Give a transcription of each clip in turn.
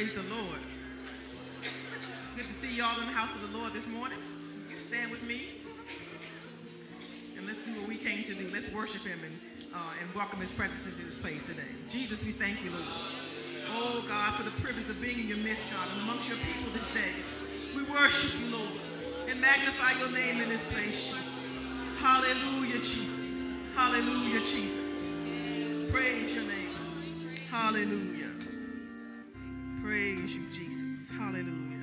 Praise the Lord. Good to see y'all in the house of the Lord this morning. You stand with me. And let's do what we came to do. Let's worship him and, uh, and welcome his presence into this place today. Jesus, we thank you, Lord. Oh, God, for the privilege of being in your midst, God, and amongst your people this day. We worship you, Lord, and magnify your name in this place, Jesus. Hallelujah, Jesus. Hallelujah, Jesus. Praise your name. Hallelujah. Hallelujah.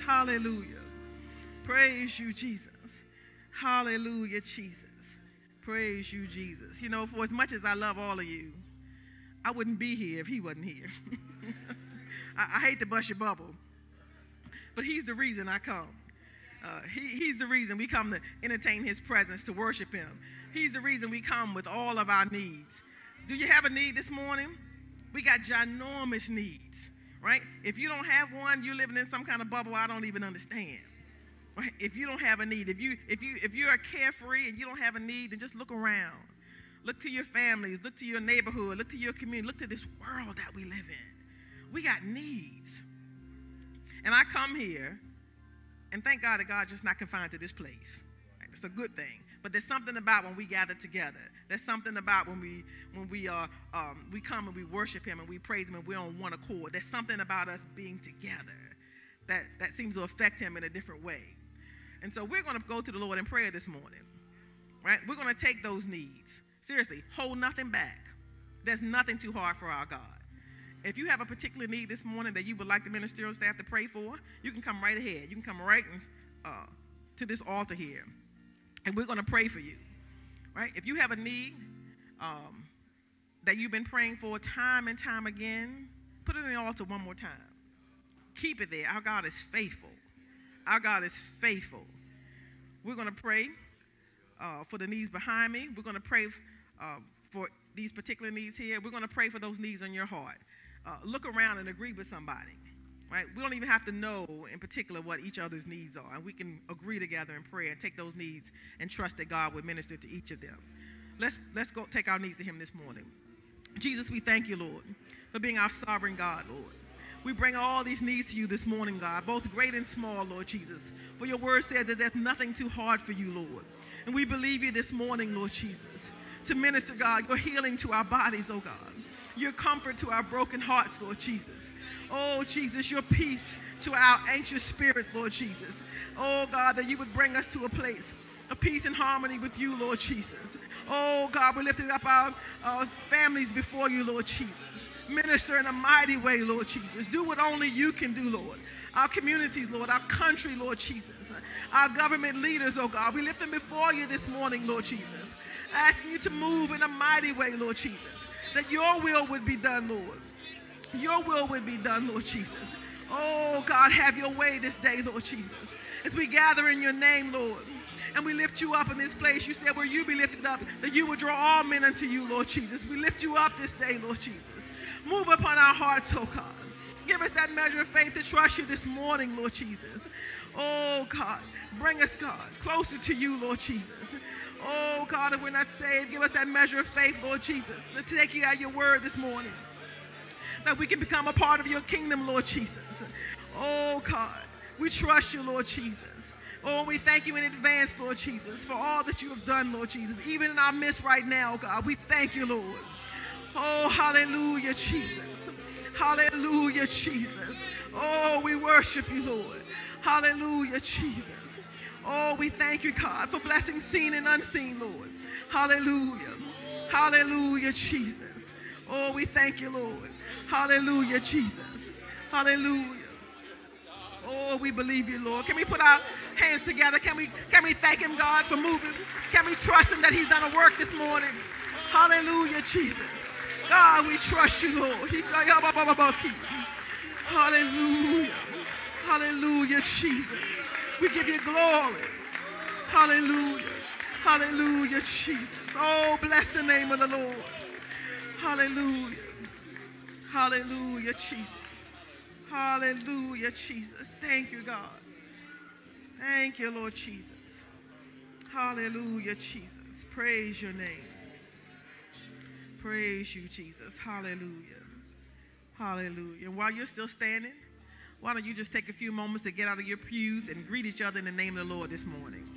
Hallelujah. Praise you, Jesus. Hallelujah, Jesus. Praise you, Jesus. You know, for as much as I love all of you, I wouldn't be here if he wasn't here. I, I hate to bust your bubble, but he's the reason I come. Uh, he, he's the reason we come to entertain his presence, to worship him. He's the reason we come with all of our needs. Do you have a need this morning? We got ginormous needs, right? If you don't have one, you're living in some kind of bubble I don't even understand. Right? If you don't have a need, if you if you if you're carefree and you don't have a need, then just look around. Look to your families, look to your neighborhood, look to your community, look to this world that we live in. We got needs. And I come here and thank God that God just not confined to this place. It's a good thing. But there's something about when we gather together. There's something about when we when we are um, we come and we worship Him and we praise Him and we're on one accord. There's something about us being together that that seems to affect Him in a different way. And so we're going to go to the Lord in prayer this morning, right? We're going to take those needs seriously. Hold nothing back. There's nothing too hard for our God. If you have a particular need this morning that you would like the ministerial staff to pray for, you can come right ahead. You can come right uh, to this altar here, and we're going to pray for you. Right? If you have a need um, that you've been praying for time and time again, put it in the altar one more time. Keep it there. Our God is faithful. Our God is faithful. We're going to pray uh, for the needs behind me. We're going to pray uh, for these particular needs here. We're going to pray for those needs on your heart. Uh, look around and agree with somebody, right? We don't even have to know in particular what each other's needs are, and we can agree together in prayer and take those needs and trust that God would minister to each of them. Let's let's go take our needs to Him this morning. Jesus, we thank you, Lord, for being our sovereign God, Lord. We bring all these needs to you this morning, God, both great and small, Lord Jesus. For your word said that there's nothing too hard for you, Lord. And we believe you this morning, Lord Jesus, to minister, God, your healing to our bodies, oh God. Your comfort to our broken hearts, Lord Jesus. Oh, Jesus, your peace to our anxious spirits, Lord Jesus. Oh, God, that you would bring us to a place peace and harmony with you, Lord Jesus. Oh, God, we're lifting up our uh, families before you, Lord Jesus. Minister in a mighty way, Lord Jesus. Do what only you can do, Lord. Our communities, Lord. Our country, Lord Jesus. Our government leaders, oh God. We lift them before you this morning, Lord Jesus. Asking you to move in a mighty way, Lord Jesus. That your will would be done, Lord. Your will would be done, Lord Jesus. Oh, God, have your way this day, Lord Jesus. As we gather in your name, Lord and we lift you up in this place. You said, Where you be lifted up, that you would draw all men unto you, Lord Jesus. We lift you up this day, Lord Jesus. Move upon our hearts, oh God. Give us that measure of faith to trust you this morning, Lord Jesus. Oh God, bring us, God, closer to you, Lord Jesus. Oh God, if we're not saved, give us that measure of faith, Lord Jesus, to take you at your word this morning. That we can become a part of your kingdom, Lord Jesus. Oh God, we trust you, Lord Jesus. Oh, we thank you in advance, Lord Jesus, for all that you have done, Lord Jesus. Even in our midst right now, God, we thank you, Lord. Oh, hallelujah, Jesus. Hallelujah, Jesus. Oh, we worship you, Lord. Hallelujah, Jesus. Oh, we thank you, God, for blessing seen and unseen, Lord. Hallelujah. Hallelujah, Jesus. Oh, we thank you, Lord. Hallelujah, Jesus. Hallelujah. Oh, we believe you, Lord. Can we put our hands together? Can we can we thank him, God, for moving? Can we trust him that he's done a work this morning? Hallelujah, Jesus. God, we trust you, Lord. Hallelujah. Hallelujah, Jesus. We give you glory. Hallelujah. Hallelujah, Jesus. Oh, bless the name of the Lord. Hallelujah. Hallelujah, Jesus. Hallelujah, Jesus. Thank you, God. Thank you, Lord Jesus. Hallelujah, Jesus. Praise your name. Praise you, Jesus. Hallelujah. Hallelujah. And while you're still standing, Why don't you just take a few moments to get out of your pews and greet each other in the name of the Lord this morning?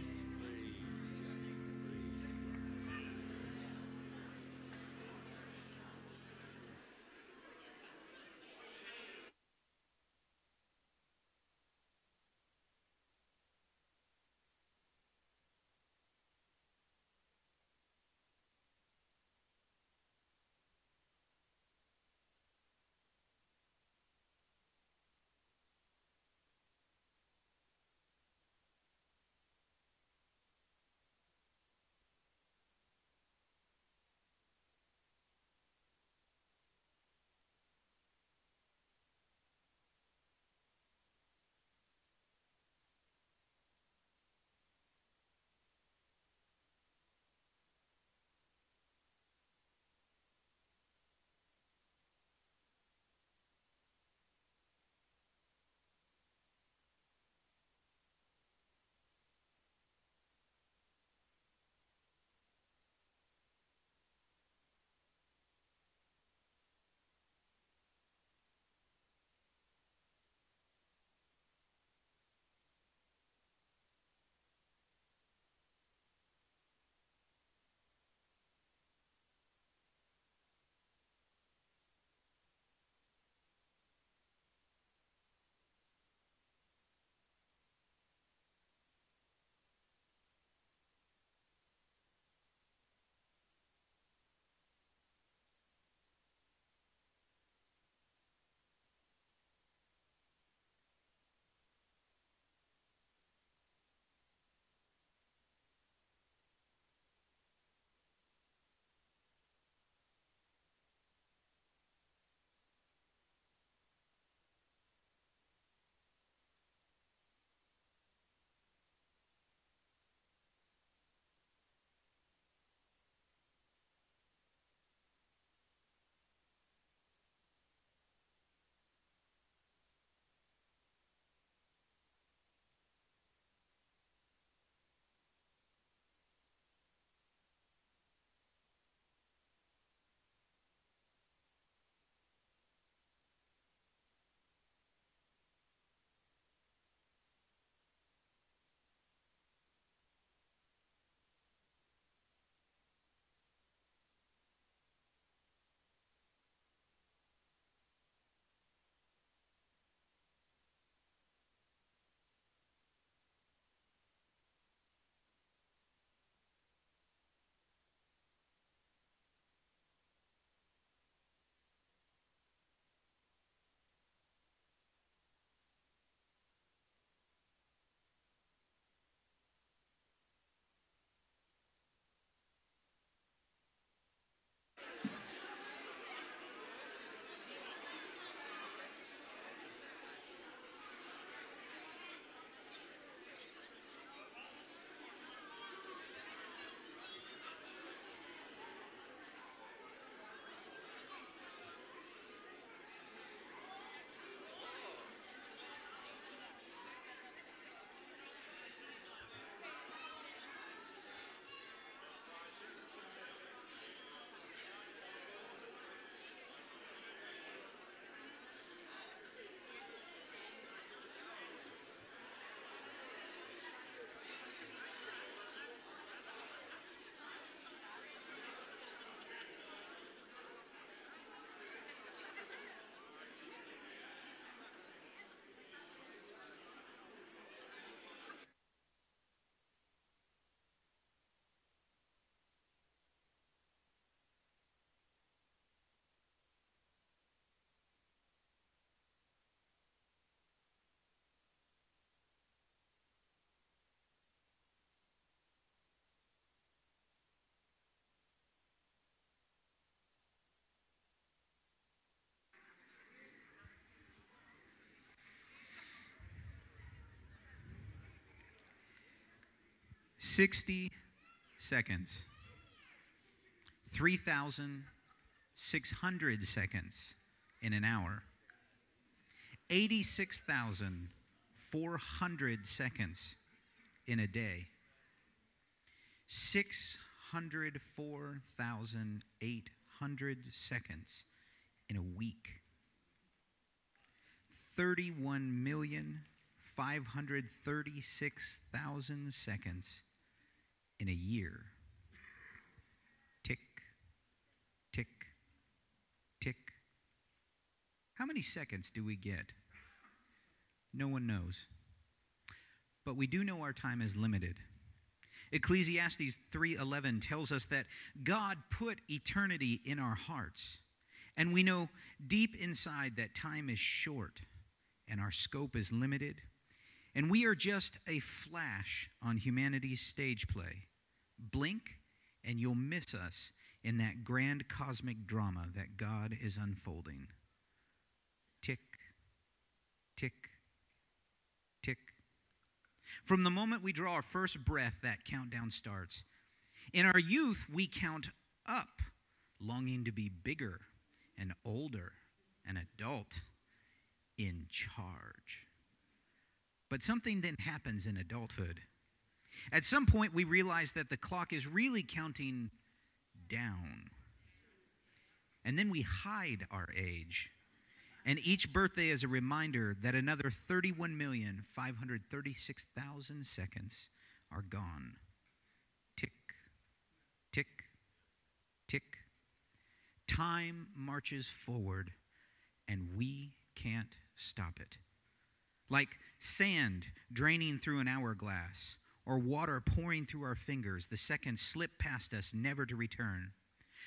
Sixty seconds. Three thousand six hundred seconds in an hour. Eighty-six thousand four hundred seconds in a day. Six hundred four thousand eight hundred seconds in a week. 31,536,000 seconds in a year. Tick, tick, tick. How many seconds do we get? No one knows. But we do know our time is limited. Ecclesiastes 3:11 tells us that God put eternity in our hearts. And we know deep inside that time is short and our scope is limited. And we are just a flash on humanity's stage play. Blink and you'll miss us in that grand cosmic drama that God is unfolding. Tick, tick, tick. From the moment we draw our first breath, that countdown starts. In our youth, we count up, longing to be bigger and older, an adult in charge. But something then happens in adulthood. At some point, we realize that the clock is really counting down. And then we hide our age. And each birthday is a reminder that another 31,536,000 seconds are gone. Tick, tick, tick. Time marches forward, and we can't stop it. Like sand draining through an hourglass, or water pouring through our fingers, the seconds slip past us, never to return.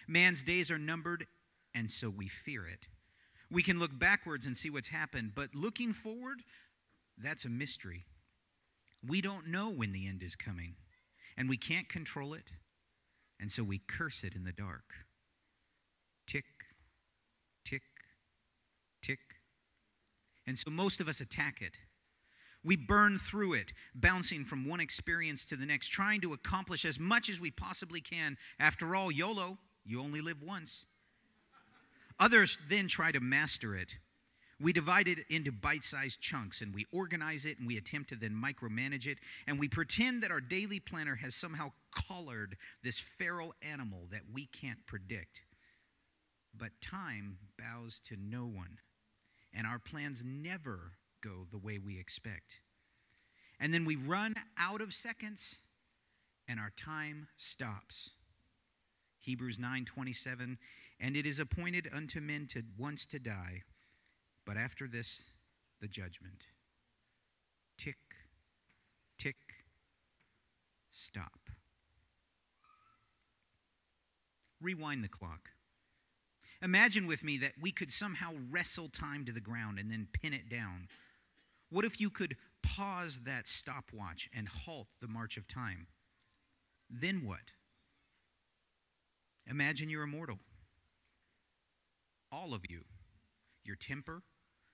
Man's days are numbered, and so we fear it. We can look backwards and see what's happened, but looking forward, that's a mystery. We don't know when the end is coming, and we can't control it, and so we curse it in the dark. Tick, tick, tick. And so most of us attack it. We burn through it, bouncing from one experience to the next, trying to accomplish as much as we possibly can. After all, YOLO, you only live once. Others then try to master it. We divide it into bite sized chunks and we organize it and we attempt to then micromanage it. And we pretend that our daily planner has somehow collared this feral animal that we can't predict. But time bows to no one, and our plans never go the way we expect. And then we run out of seconds and our time stops. Hebrews 9:27 and it is appointed unto men to once to die but after this the judgment. Tick tick stop. Rewind the clock. Imagine with me that we could somehow wrestle time to the ground and then pin it down. What if you could pause that stopwatch and halt the march of time? Then what? Imagine you're immortal. All of you. Your temper,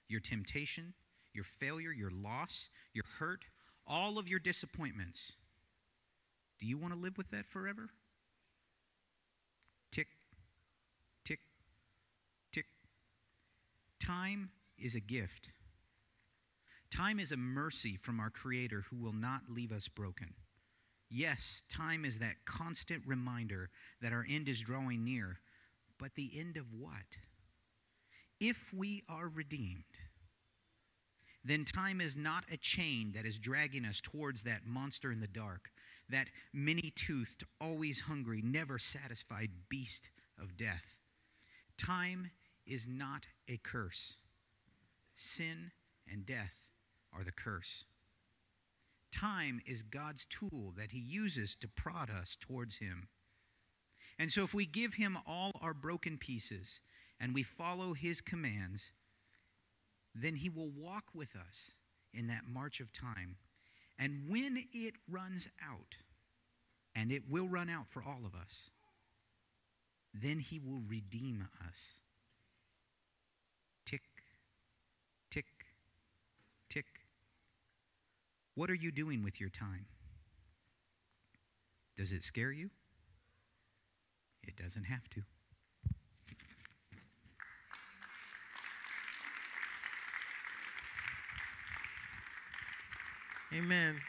your temptation, your failure, your loss, your hurt, all of your disappointments. Do you want to live with that forever? Tick, tick, tick. Time is a gift. Time is a mercy from our Creator who will not leave us broken. Yes, time is that constant reminder that our end is drawing near, but the end of what? If we are redeemed, then time is not a chain that is dragging us towards that monster in the dark, that many toothed, always hungry, never satisfied beast of death. Time is not a curse. Sin and death are the curse. Time is God's tool that He uses to prod us towards Him. And so, if we give Him all our broken pieces and we follow His commands, then He will walk with us in that march of time. And when it runs out, and it will run out for all of us, then He will redeem us. Tick, tick, tick. What are you doing with your time? Does it scare you? It doesn't have to. Amen.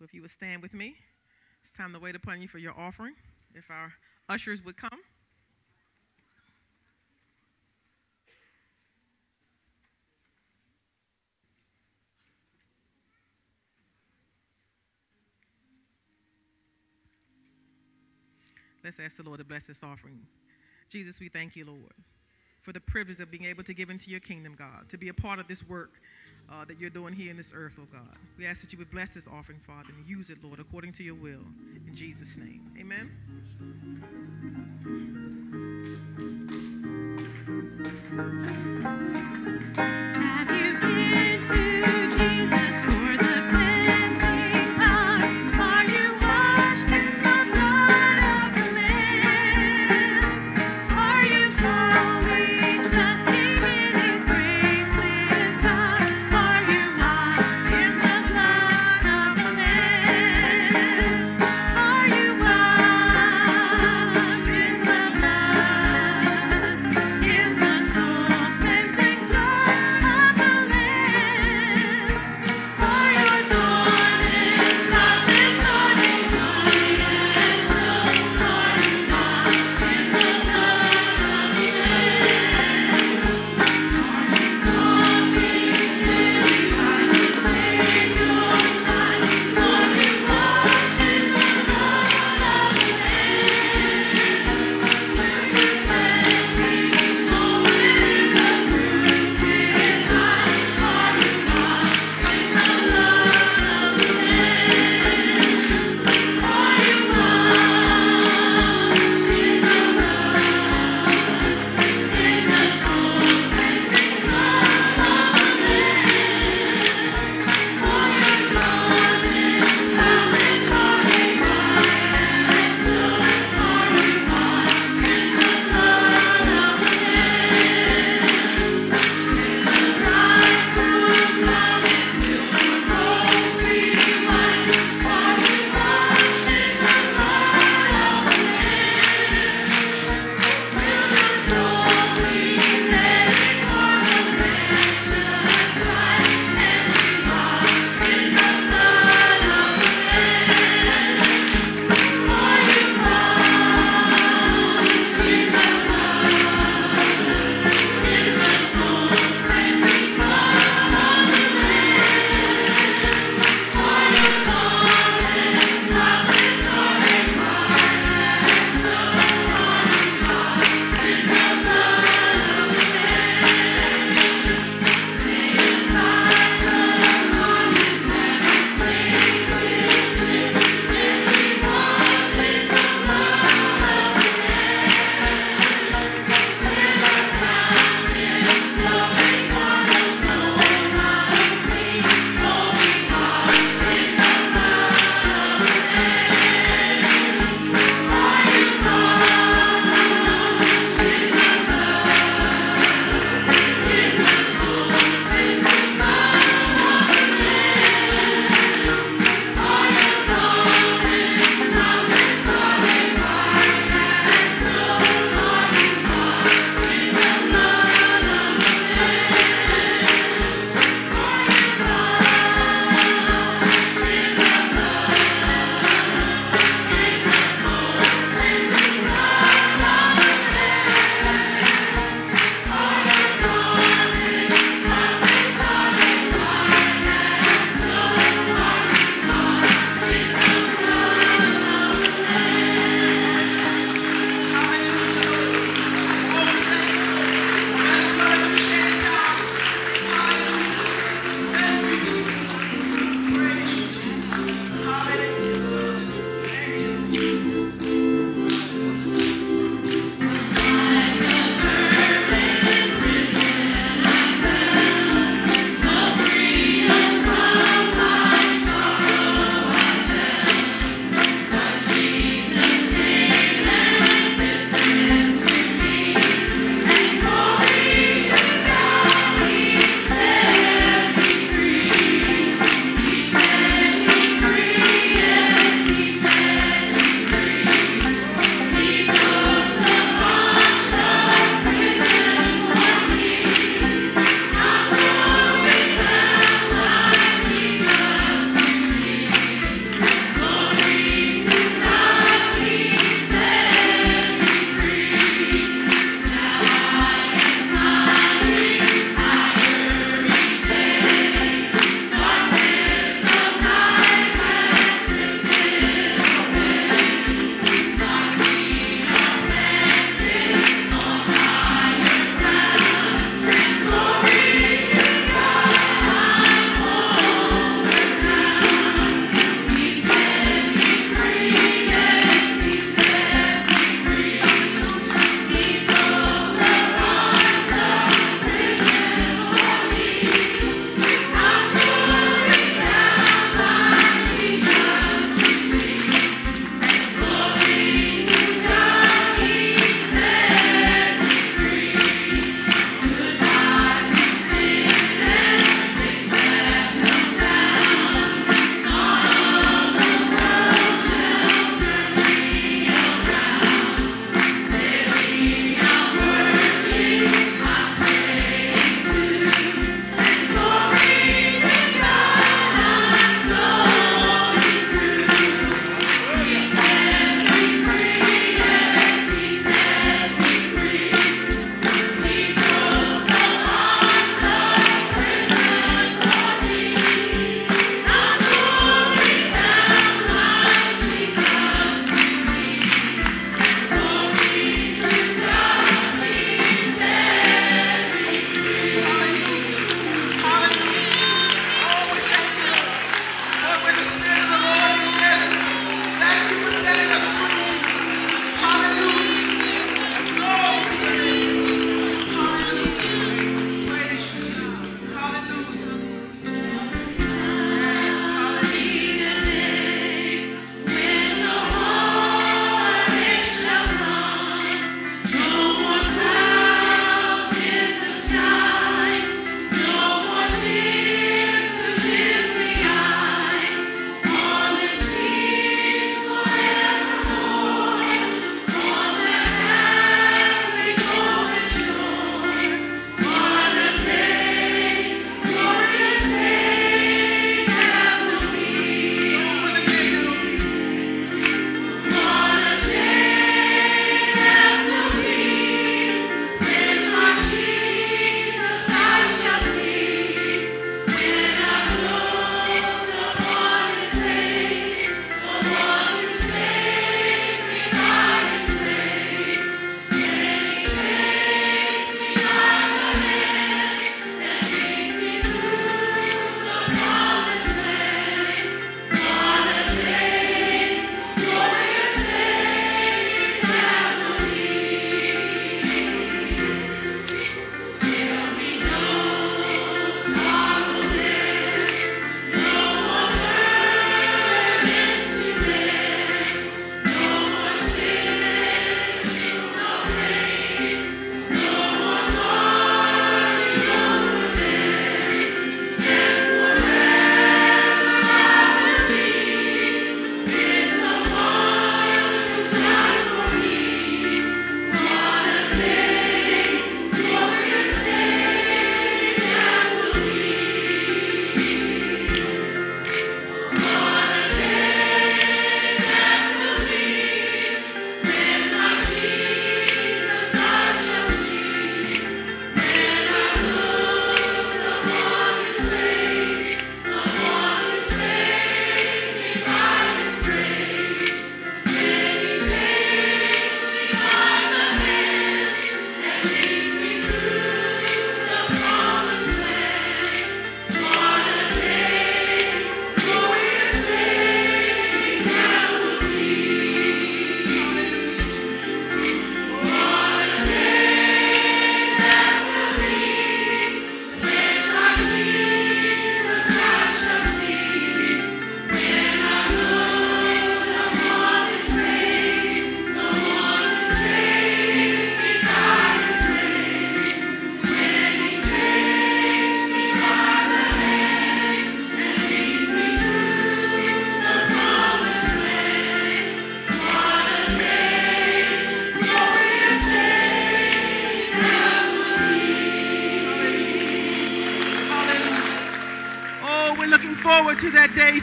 If you would stand with me, it's time to wait upon you for your offering. If our ushers would come. Let's ask the Lord to bless this offering. Jesus, we thank you, Lord, for the privilege of being able to give into your kingdom, God, to be a part of this work uh, that you're doing here in this earth, oh God. We ask that you would bless this offering, Father, and use it, Lord, according to your will. In Jesus' name. Amen.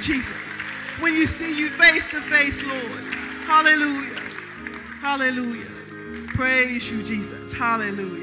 Jesus, when you see you face to face, Lord. Hallelujah. Hallelujah. Praise you, Jesus. Hallelujah.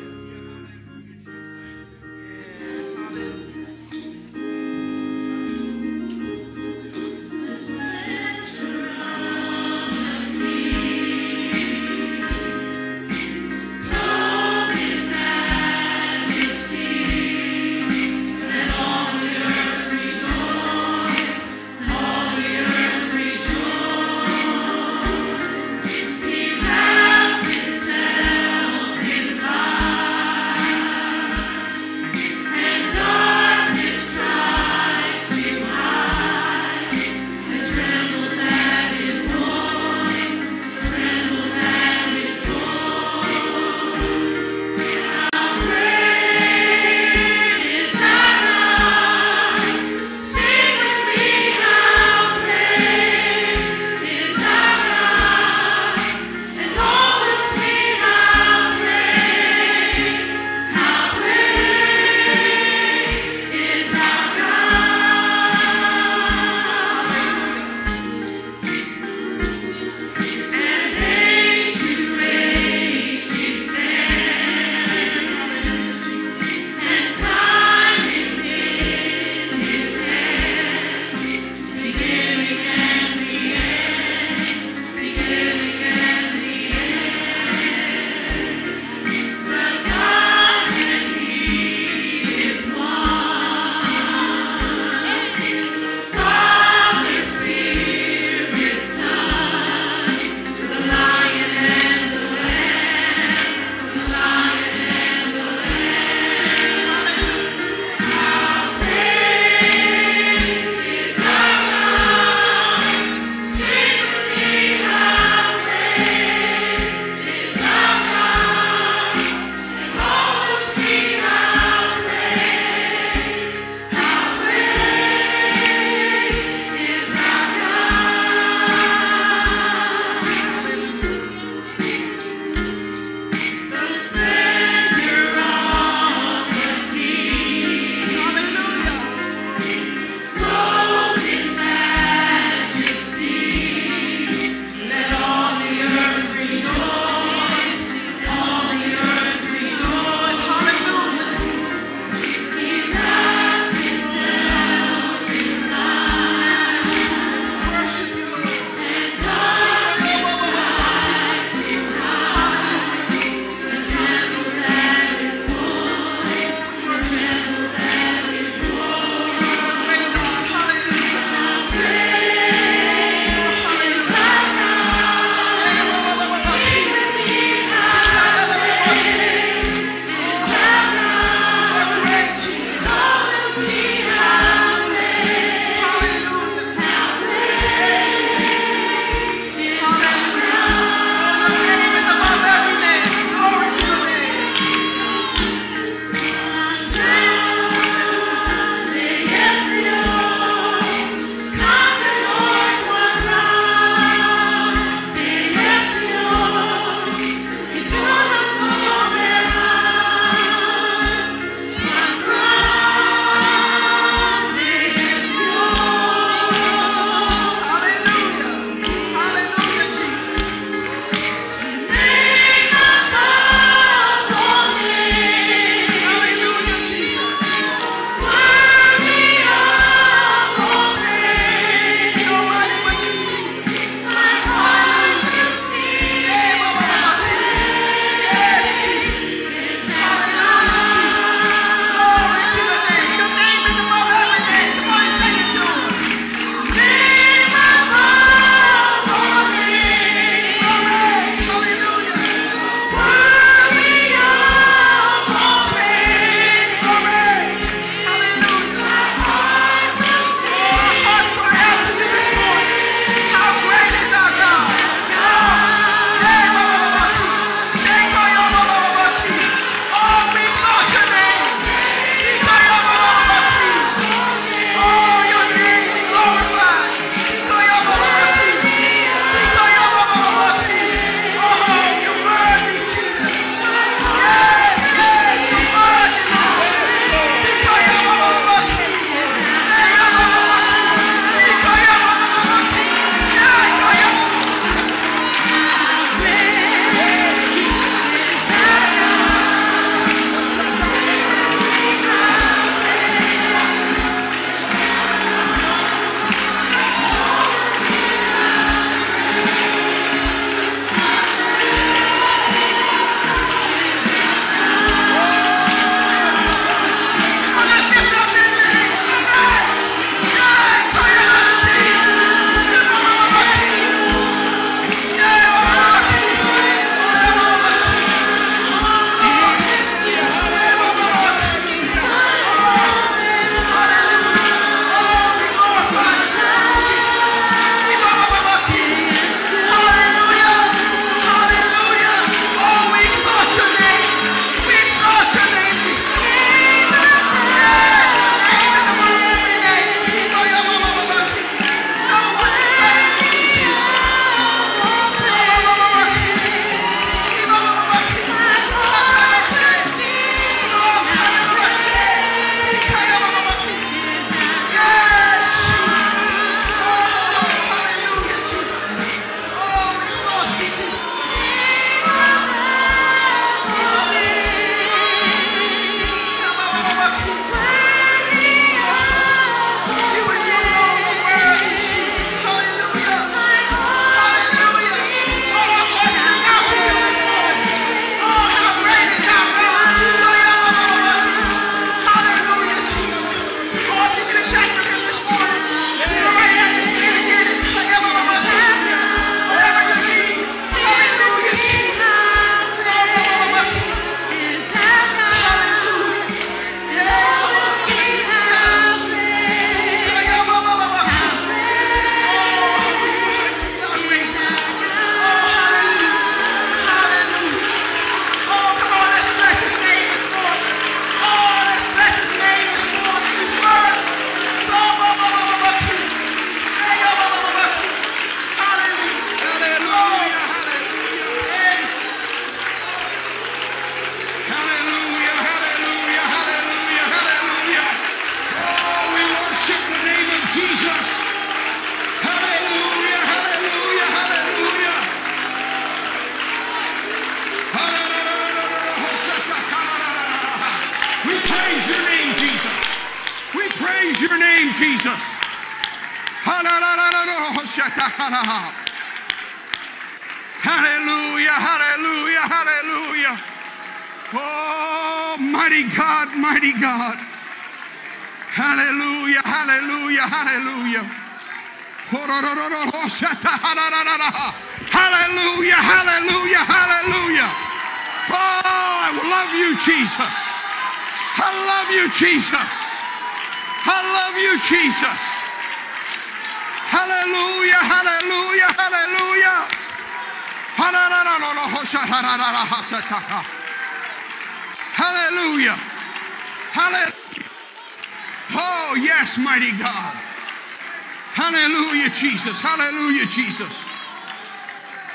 Jesus.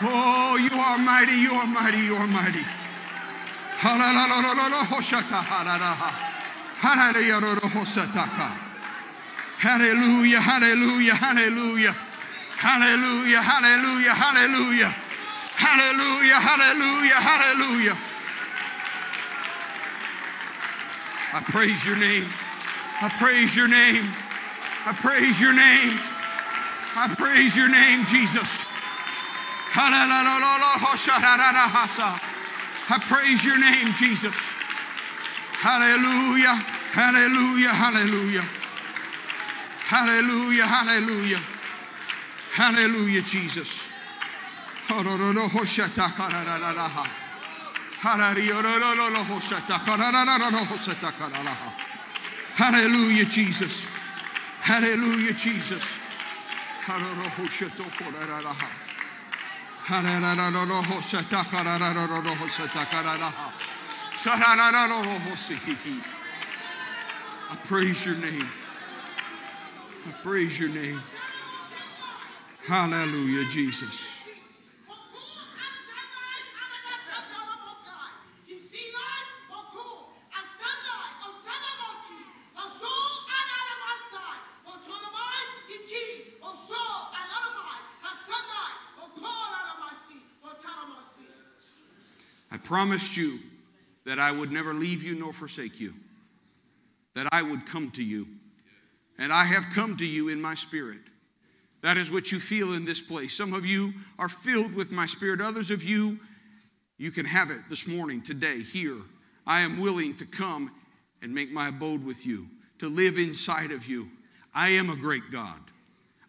Oh, you are mighty, you are mighty, you are mighty. Hallelujah, hallelujah, hallelujah. Hallelujah, hallelujah, hallelujah. Hallelujah, hallelujah, hallelujah. I praise your name. I praise your name. I praise your name. I praise your name, Jesus. I praise your name, Jesus. Hallelujah, hallelujah, hallelujah. Hallelujah, hallelujah. Hallelujah, Jesus. Hallelujah, Jesus. Hallelujah, Jesus. I praise your name. I praise your name. Hallelujah, Jesus. Promised you that I would never leave you nor forsake you, that I would come to you. And I have come to you in my spirit. That is what you feel in this place. Some of you are filled with my spirit, others of you, you can have it this morning, today, here. I am willing to come and make my abode with you, to live inside of you. I am a great God.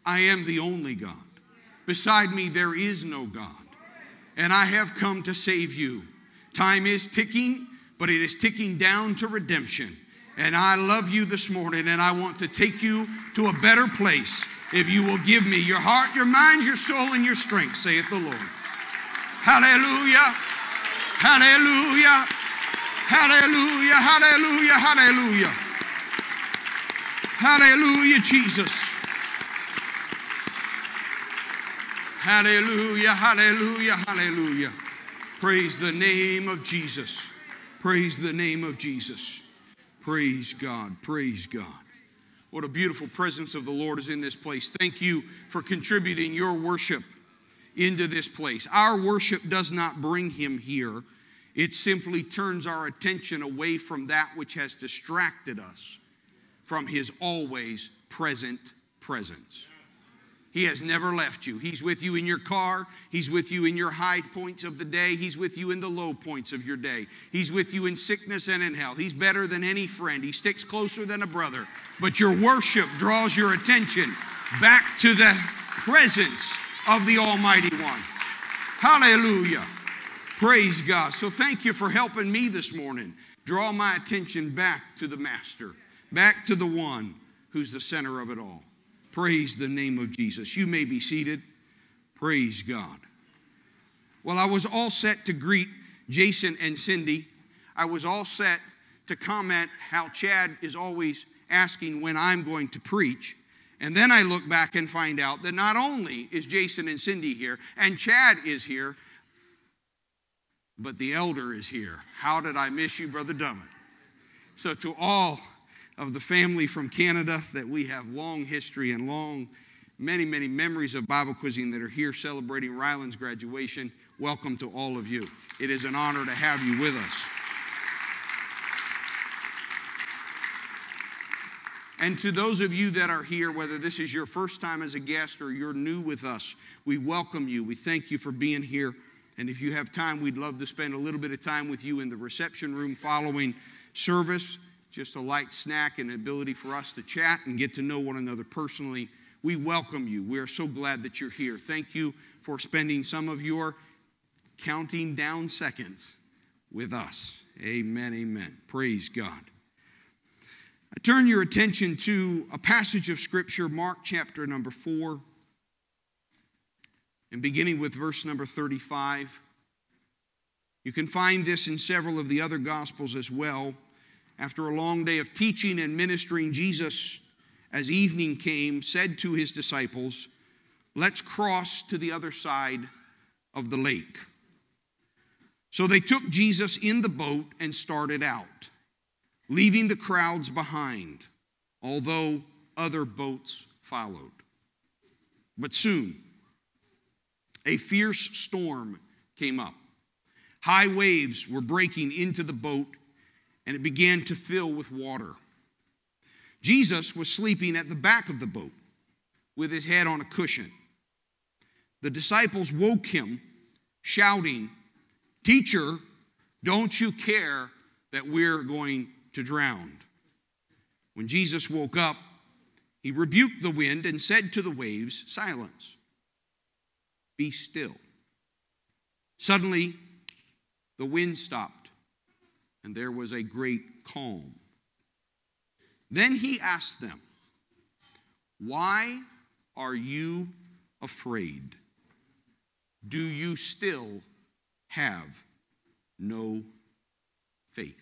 I am the only God. Beside me, there is no God. And I have come to save you. Time is ticking, but it is ticking down to redemption. And I love you this morning, and I want to take you to a better place if you will give me your heart, your mind, your soul, and your strength, saith the Lord. Hallelujah. Hallelujah. Hallelujah. Hallelujah. Hallelujah. Hallelujah, Jesus. Hallelujah. Hallelujah. Hallelujah. Praise the name of Jesus. Praise the name of Jesus. Praise God. Praise God. What a beautiful presence of the Lord is in this place. Thank you for contributing your worship into this place. Our worship does not bring him here, it simply turns our attention away from that which has distracted us from his always present presence. He has never left you. He's with you in your car. He's with you in your high points of the day. He's with you in the low points of your day. He's with you in sickness and in health. He's better than any friend. He sticks closer than a brother. But your worship draws your attention back to the presence of the Almighty One. Hallelujah. Praise God. So thank you for helping me this morning draw my attention back to the Master, back to the one who's the center of it all. Praise the name of Jesus. You may be seated. Praise God. Well, I was all set to greet Jason and Cindy. I was all set to comment how Chad is always asking when I'm going to preach. And then I look back and find out that not only is Jason and Cindy here, and Chad is here, but the elder is here. How did I miss you, Brother Dummett? So, to all of the family from Canada that we have long history and long, many, many memories of Bible quizzing that are here celebrating Ryland's graduation. Welcome to all of you. It is an honor to have you with us. And to those of you that are here, whether this is your first time as a guest or you're new with us, we welcome you. We thank you for being here. And if you have time, we'd love to spend a little bit of time with you in the reception room following service. Just a light snack and the ability for us to chat and get to know one another personally. We welcome you. We are so glad that you're here. Thank you for spending some of your counting down seconds with us. Amen, amen. Praise God. I turn your attention to a passage of Scripture, Mark chapter number 4, and beginning with verse number 35. You can find this in several of the other Gospels as well. After a long day of teaching and ministering, Jesus, as evening came, said to his disciples, Let's cross to the other side of the lake. So they took Jesus in the boat and started out, leaving the crowds behind, although other boats followed. But soon, a fierce storm came up. High waves were breaking into the boat, and it began to fill with water. Jesus was sleeping at the back of the boat with his head on a cushion. The disciples woke him, shouting, Teacher, don't you care that we're going to drown? When Jesus woke up, he rebuked the wind and said to the waves, Silence, be still. Suddenly, the wind stopped, and there was a great calm. Then he asked them, Why are you afraid? Do you still have no faith?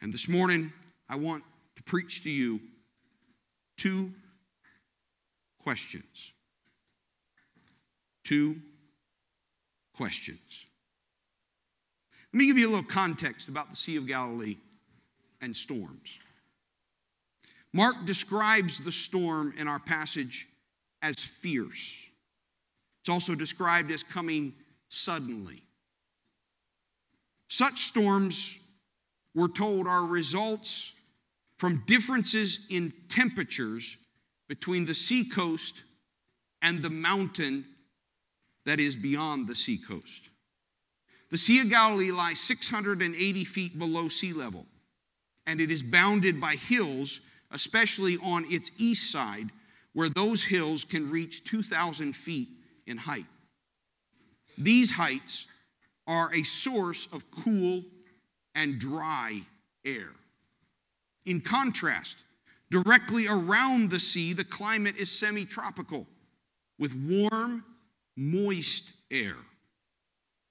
And this morning, I want to preach to you two questions. Two questions. Let me give you a little context about the Sea of Galilee and storms. Mark describes the storm in our passage as fierce. It's also described as coming suddenly. Such storms, we're told, are results from differences in temperatures between the seacoast and the mountain that is beyond the seacoast. The Sea of Galilee lies 680 feet below sea level, and it is bounded by hills, especially on its east side, where those hills can reach 2,000 feet in height. These heights are a source of cool and dry air. In contrast, directly around the sea, the climate is semi tropical with warm, moist air.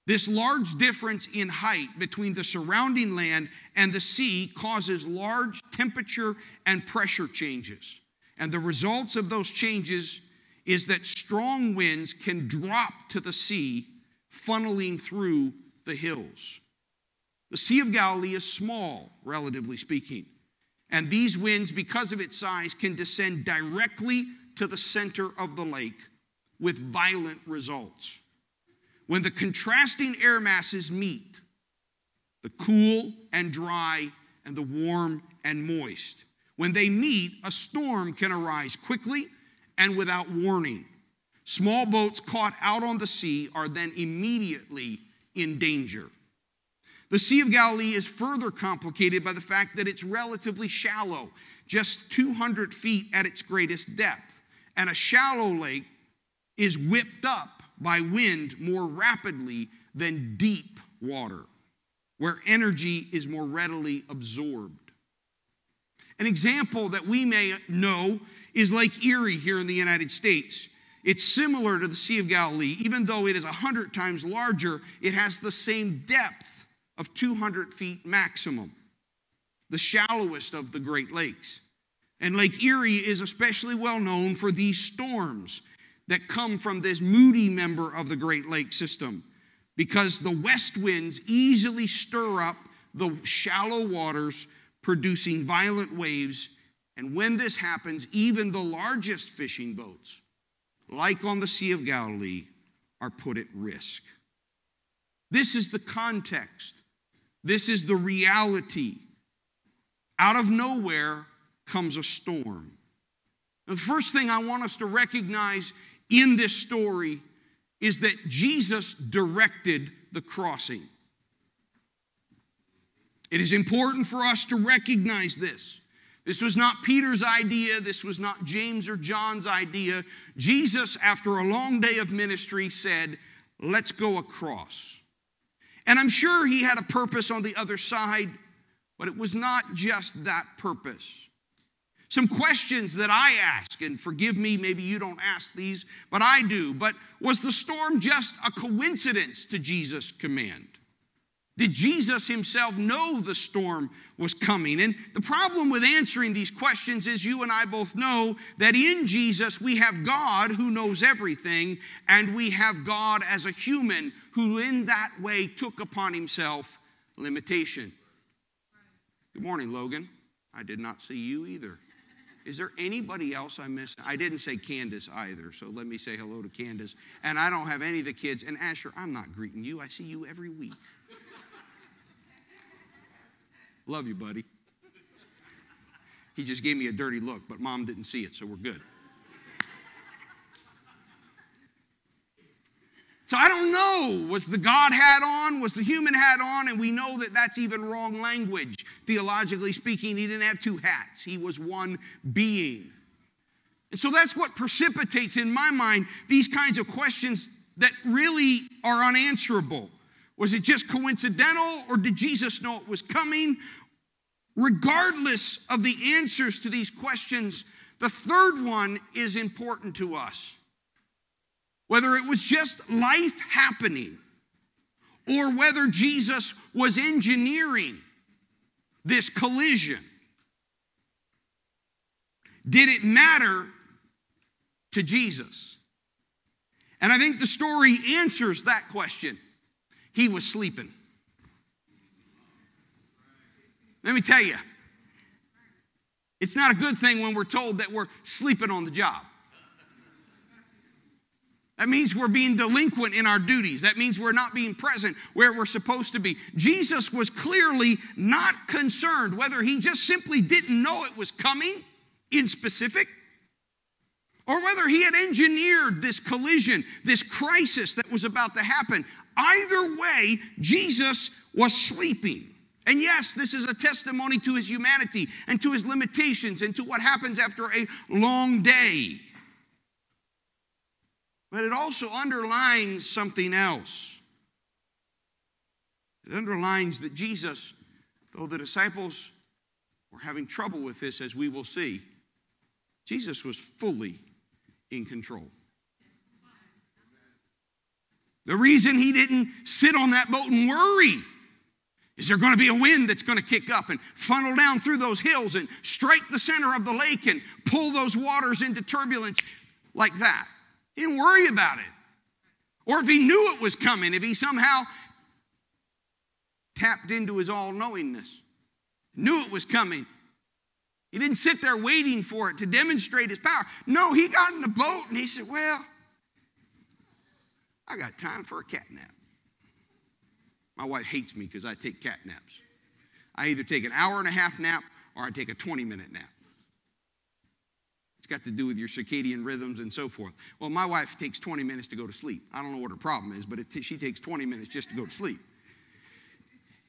This large difference in height between the surrounding land and the sea causes large temperature and pressure changes. And the results of those changes is that strong winds can drop to the sea, funneling through the hills. The Sea of Galilee is small, relatively speaking, and these winds, because of its size, can descend directly to the center of the lake with violent results. When the contrasting air masses meet, the cool and dry and the warm and moist, when they meet, a storm can arise quickly and without warning. Small boats caught out on the sea are then immediately in danger. The Sea of Galilee is further complicated by the fact that it's relatively shallow, just 200 feet at its greatest depth. And a shallow lake is whipped up by wind more rapidly than deep water, where energy is more readily absorbed. An example that we may know is Lake Erie here in the United States. It's similar to the Sea of Galilee. Even though it is 100 times larger, it has the same depth of 200 feet maximum, the shallowest of the Great Lakes. And Lake Erie is especially well known for these storms that come from this moody member of the Great Lake system because the west winds easily stir up the shallow waters, producing violent waves. And when this happens, even the largest fishing boats, like on the Sea of Galilee, are put at risk. This is the context. This is the reality. Out of nowhere, comes a storm. The first thing I want us to recognize in this story is that Jesus directed the crossing. It is important for us to recognize this. This was not Peter's idea. This was not James or John's idea. Jesus, after a long day of ministry, said, Let's go across. And I'm sure he had a purpose on the other side, but it was not just that purpose. Some questions that I ask, and forgive me, maybe you don't ask these, but I do. But was the storm just a coincidence to Jesus' command? Did Jesus himself know the storm was coming? And the problem with answering these questions is you and I both know that in Jesus we have God who knows everything, and we have God as a human who, in that way, took upon himself limitation. Good morning, Logan. I did not see you either. Is there anybody else I missed? I didn't say Candace either, so let me say hello to Candace. And I don't have any of the kids. And Asher, I'm not greeting you. I see you every week. Love you, buddy. He just gave me a dirty look, but mom didn't see it, so we're good. So I don't know. Was the God hat on? Was the human hat on? And we know that that's even wrong language. Theologically speaking, he didn't have two hats, he was one being. And so that's what precipitates in my mind these kinds of questions that really are unanswerable. Was it just coincidental or did Jesus know it was coming? Regardless of the answers to these questions, the third one is important to us. Whether it was just life happening or whether Jesus was engineering this collision, did it matter to Jesus? And I think the story answers that question. He was sleeping. Let me tell you, it's not a good thing when we're told that we're sleeping on the job. That means we're being delinquent in our duties. That means we're not being present where we're supposed to be. Jesus was clearly not concerned whether he just simply didn't know it was coming in specific or whether he had engineered this collision, this crisis that was about to happen. Either way, Jesus was sleeping. And yes, this is a testimony to his humanity and to his limitations and to what happens after a long day. But it also underlines something else. It underlines that Jesus, though the disciples were having trouble with this, as we will see, Jesus was fully in control. The reason he didn't sit on that boat and worry is there going to be a wind that's going to kick up and funnel down through those hills and strike the center of the lake and pull those waters into turbulence like that? He didn't worry about it. Or if he knew it was coming, if he somehow tapped into his all knowingness, knew it was coming, he didn't sit there waiting for it to demonstrate his power. No, he got in the boat and he said, Well, I got time for a cat nap. My wife hates me because I take cat naps. I either take an hour and a half nap or I take a 20 minute nap. It's got to do with your circadian rhythms and so forth. Well, my wife takes 20 minutes to go to sleep. I don't know what her problem is, but she takes 20 minutes just to go to sleep.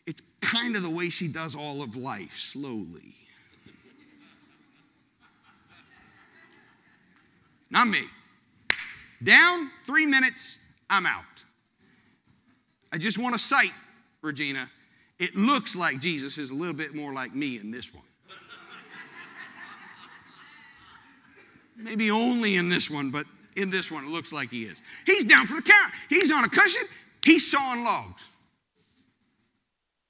It's kind of the way she does all of life, slowly. Not me. Down, three minutes, I'm out. I just want to cite, Regina, it looks like Jesus is a little bit more like me in this one. Maybe only in this one, but in this one it looks like he is. He's down for the count. He's on a cushion. He's sawing logs.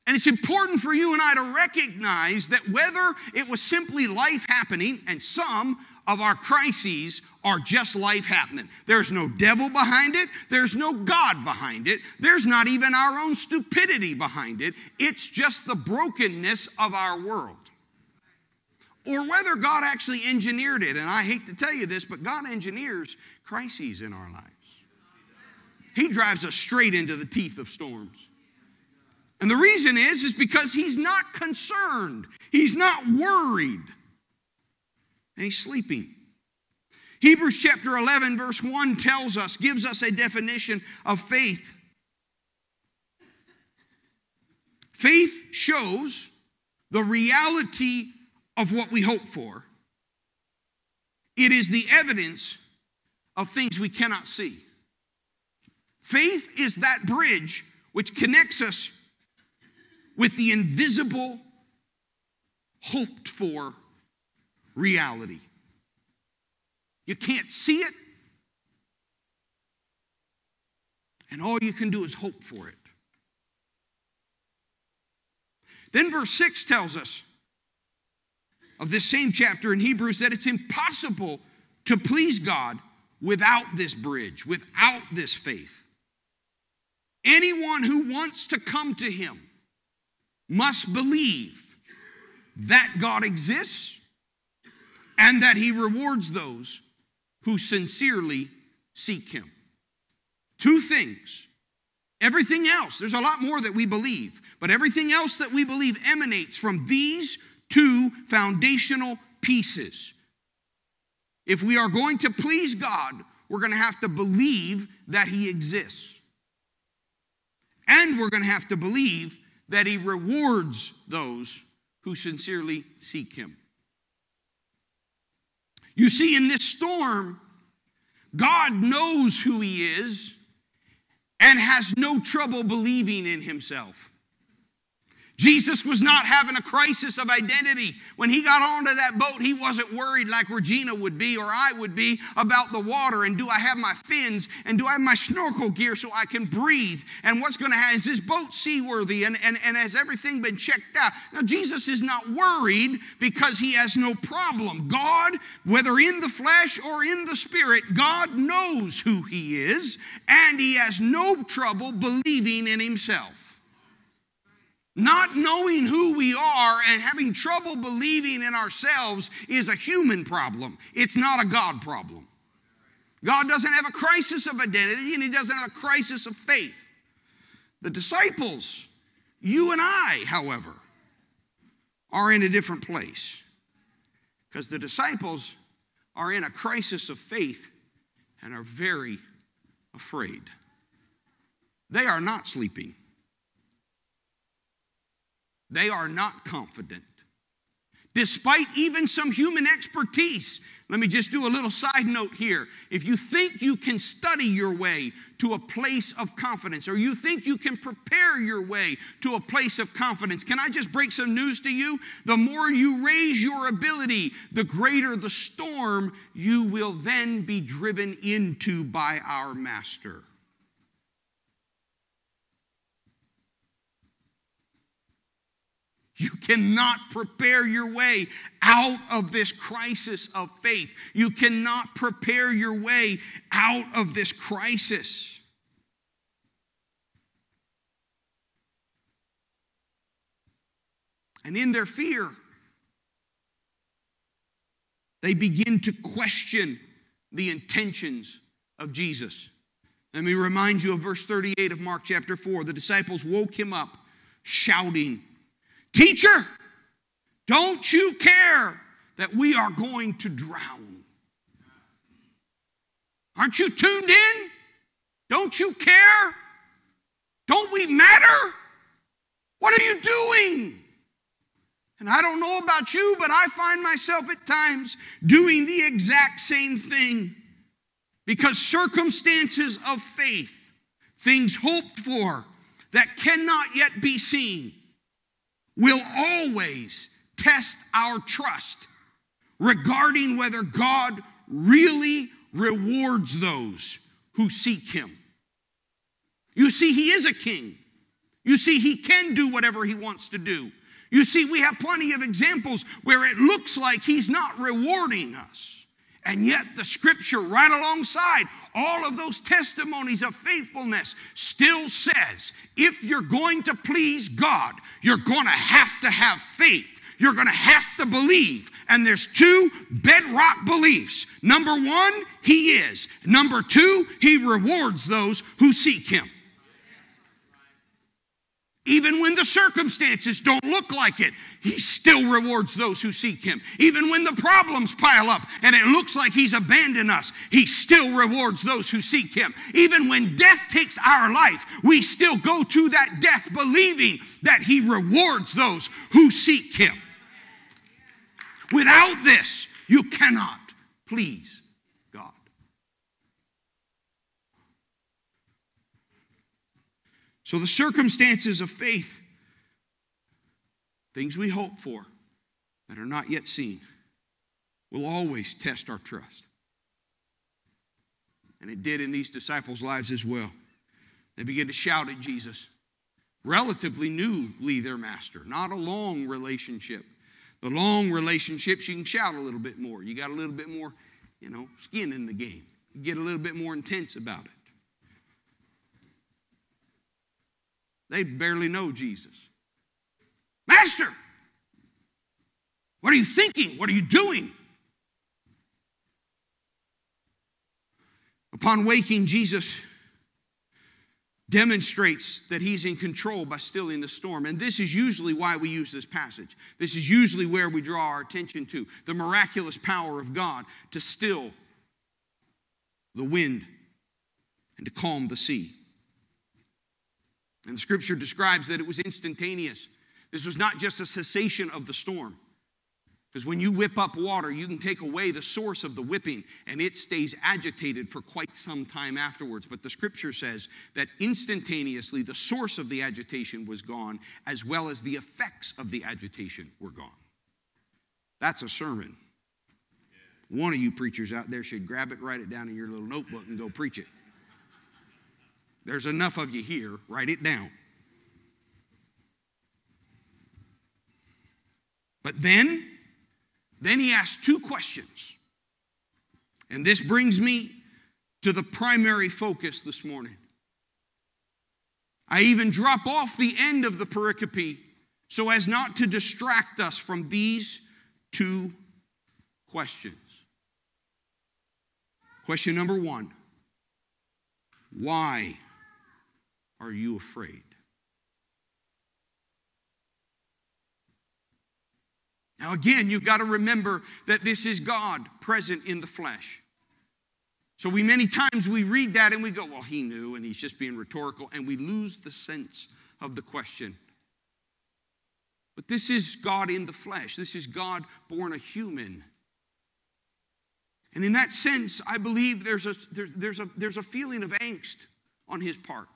And it's important for you and I to recognize that whether it was simply life happening, and some of our crises are just life happening. There's no devil behind it, there's no God behind it, there's not even our own stupidity behind it. It's just the brokenness of our world or whether God actually engineered it. And I hate to tell you this, but God engineers crises in our lives. He drives us straight into the teeth of storms. And the reason is is because he's not concerned. He's not worried and he's sleeping. Hebrews chapter 11, verse 1 tells us, gives us a definition of faith. Faith shows the reality of what we hope for, it is the evidence of things we cannot see. Faith is that bridge which connects us with the invisible, hoped for reality. You can't see it, and all you can do is hope for it. Then verse 6 tells us of this same chapter in Hebrews that it's impossible to please God without this bridge, without this faith. Anyone who wants to come to Him must believe that God exists and that He rewards those who sincerely seek Him. Two things. Everything else, there's a lot more that we believe, but everything else that we believe emanates from these two foundational pieces. If we are going to please God, we're going to have to believe that He exists. And we're going to have to believe that He rewards those who sincerely seek Him. You see, in this storm, God knows who He is and has no trouble believing in Himself. Jesus was not having a crisis of identity. When he got onto that boat, he wasn't worried like Regina would be or I would be about the water and do I have my fins and do I have my snorkel gear so I can breathe and what's going to happen? Is this boat seaworthy and, and, and has everything been checked out? Now, Jesus is not worried because he has no problem. God, whether in the flesh or in the spirit, God knows who he is and he has no trouble believing in himself. Not knowing who we are and having trouble believing in ourselves is a human problem. It's not a God problem. God doesn't have a crisis of identity and He doesn't have a crisis of faith. The disciples, you and I, however, are in a different place because the disciples are in a crisis of faith and are very afraid. They are not sleeping. They are not confident. Despite even some human expertise, let me just do a little side note here. If you think you can study your way to a place of confidence, or you think you can prepare your way to a place of confidence, can I just break some news to you? The more you raise your ability, the greater the storm you will then be driven into by our Master. You cannot prepare your way out of this crisis of faith. You cannot prepare your way out of this crisis. And in their fear, they begin to question the intentions of Jesus. Let me remind you of verse 38 of Mark chapter 4. The disciples woke him up shouting, Teacher, don't you care that we are going to drown? Aren't you tuned in? Don't you care? Don't we matter? What are you doing? And I don't know about you, but I find myself at times doing the exact same thing because circumstances of faith, things hoped for that cannot yet be seen, will always test our trust regarding whether God really rewards those who seek Him. You see, He is a king. You see, He can do whatever He wants to do. You see, we have plenty of examples where it looks like He's not rewarding us. And yet, the scripture, right alongside all of those testimonies of faithfulness, still says if you're going to please God, you're going to have to have faith. You're going to have to believe. And there's two bedrock beliefs. Number one, He is. Number two, He rewards those who seek Him. Even when the circumstances don't look like it, He still rewards those who seek Him. Even when the problems pile up and it looks like He's abandoned us, He still rewards those who seek Him. Even when death takes our life, we still go to that death believing that He rewards those who seek Him. Without this, you cannot please God. So the circumstances of faith, things we hope for that are not yet seen, will always test our trust. And it did in these disciples' lives as well. They began to shout at Jesus, relatively newly their master, not a long relationship. The long relationships, you can shout a little bit more. You got a little bit more, you know, skin in the game. You get a little bit more intense about it. They barely know Jesus. Master, what are you thinking? What are you doing? Upon waking, Jesus demonstrates that he's in control by stilling the storm. And this is usually why we use this passage. This is usually where we draw our attention to the miraculous power of God to still the wind and to calm the sea. And the scripture describes that it was instantaneous. This was not just a cessation of the storm. Because when you whip up water, you can take away the source of the whipping and it stays agitated for quite some time afterwards. But the scripture says that instantaneously the source of the agitation was gone, as well as the effects of the agitation were gone. That's a sermon. One of you preachers out there should grab it, write it down in your little notebook, and go preach it. There's enough of you here, write it down. But then, then he asks two questions. And this brings me to the primary focus this morning. I even drop off the end of the pericope so as not to distract us from these two questions. Question number one Why are you afraid? Now, again, you've got to remember that this is God present in the flesh. So we many times we read that and we go, well, he knew and he's just being rhetorical, and we lose the sense of the question. But this is God in the flesh. This is God born a human. And in that sense, I believe there's a, there, there's a, there's a feeling of angst on his part,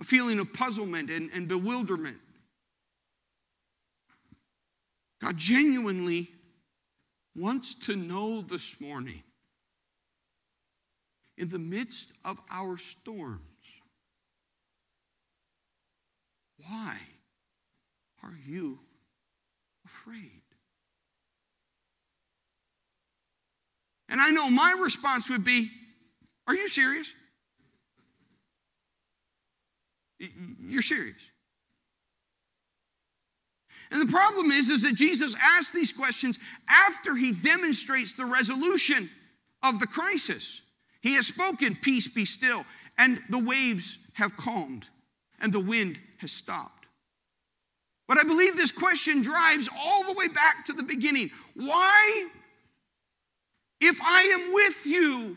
a feeling of puzzlement and, and bewilderment. God genuinely wants to know this morning, in the midst of our storms, why are you afraid? And I know my response would be, Are you serious? You're serious. And the problem is, is that Jesus asks these questions after he demonstrates the resolution of the crisis. He has spoken, Peace be still, and the waves have calmed, and the wind has stopped. But I believe this question drives all the way back to the beginning. Why, if I am with you,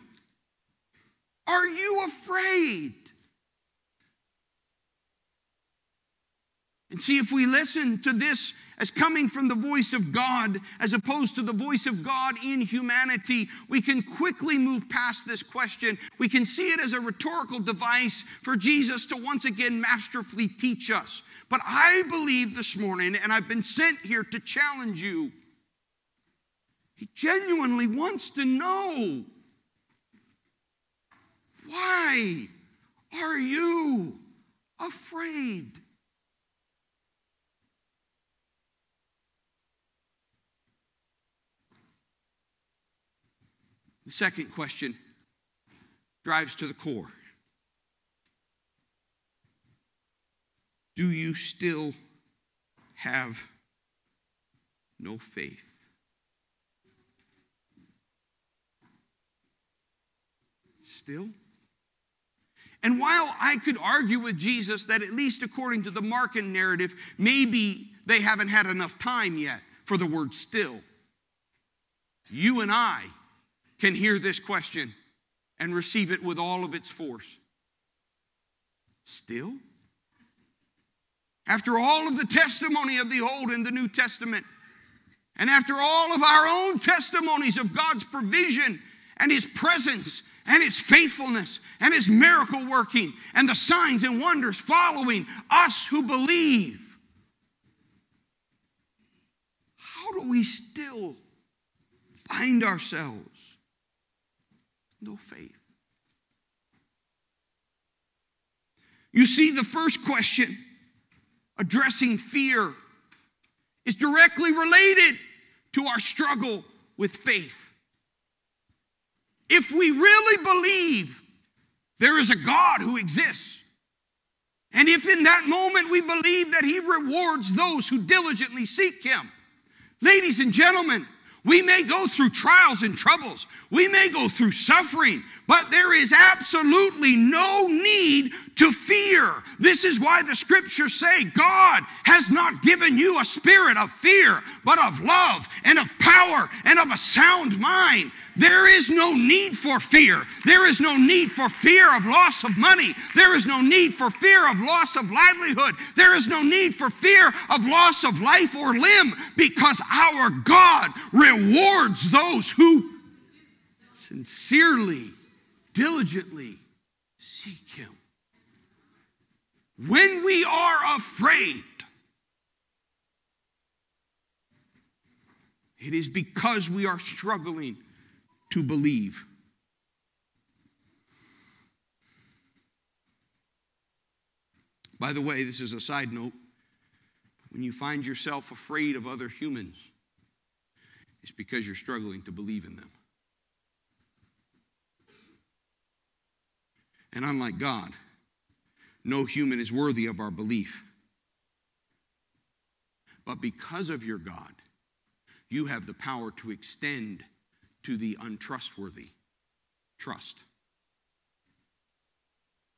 are you afraid? And see, if we listen to this as coming from the voice of God as opposed to the voice of God in humanity, we can quickly move past this question. We can see it as a rhetorical device for Jesus to once again masterfully teach us. But I believe this morning, and I've been sent here to challenge you, he genuinely wants to know why are you afraid? The second question drives to the core Do you still have no faith? Still? And while I could argue with Jesus that, at least according to the Markan narrative, maybe they haven't had enough time yet for the word still, you and I can hear this question and receive it with all of its force. Still? After all of the testimony of the Old and the New Testament, and after all of our own testimonies of God's provision and His presence and His faithfulness and His miracle working and the signs and wonders following us who believe, how do we still find ourselves no faith? You see, the first question addressing fear is directly related to our struggle with faith. If we really believe there is a God who exists, and if in that moment we believe that He rewards those who diligently seek Him, ladies and gentlemen, we may go through trials and troubles. We may go through suffering, but there is absolutely no need to fear. This is why the scriptures say God has not given you a spirit of fear, but of love and of power and of a sound mind. There is no need for fear. There is no need for fear of loss of money. There is no need for fear of loss of livelihood. There is no need for fear of loss of life or limb because our God rewards those who sincerely, diligently seek Him. When we are afraid, it is because we are struggling to believe. By the way, this is a side note. When you find yourself afraid of other humans, it's because you're struggling to believe in them. And unlike God, no human is worthy of our belief. But because of your God, you have the power to extend to the untrustworthy trust.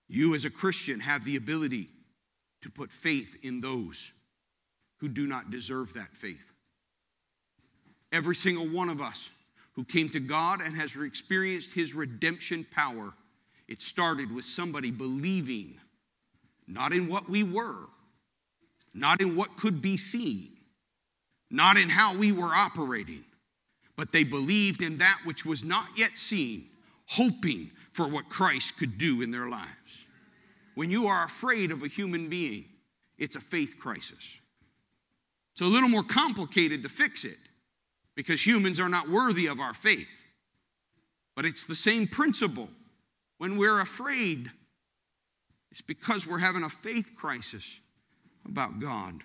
You, as a Christian, have the ability to put faith in those who do not deserve that faith. Every single one of us who came to God and has experienced His redemption power, it started with somebody believing not in what we were, not in what could be seen, not in how we were operating, but they believed in that which was not yet seen, hoping for what Christ could do in their lives. When you are afraid of a human being, it's a faith crisis. It's a little more complicated to fix it because humans are not worthy of our faith. But it's the same principle. When we're afraid, it's because we're having a faith crisis about God.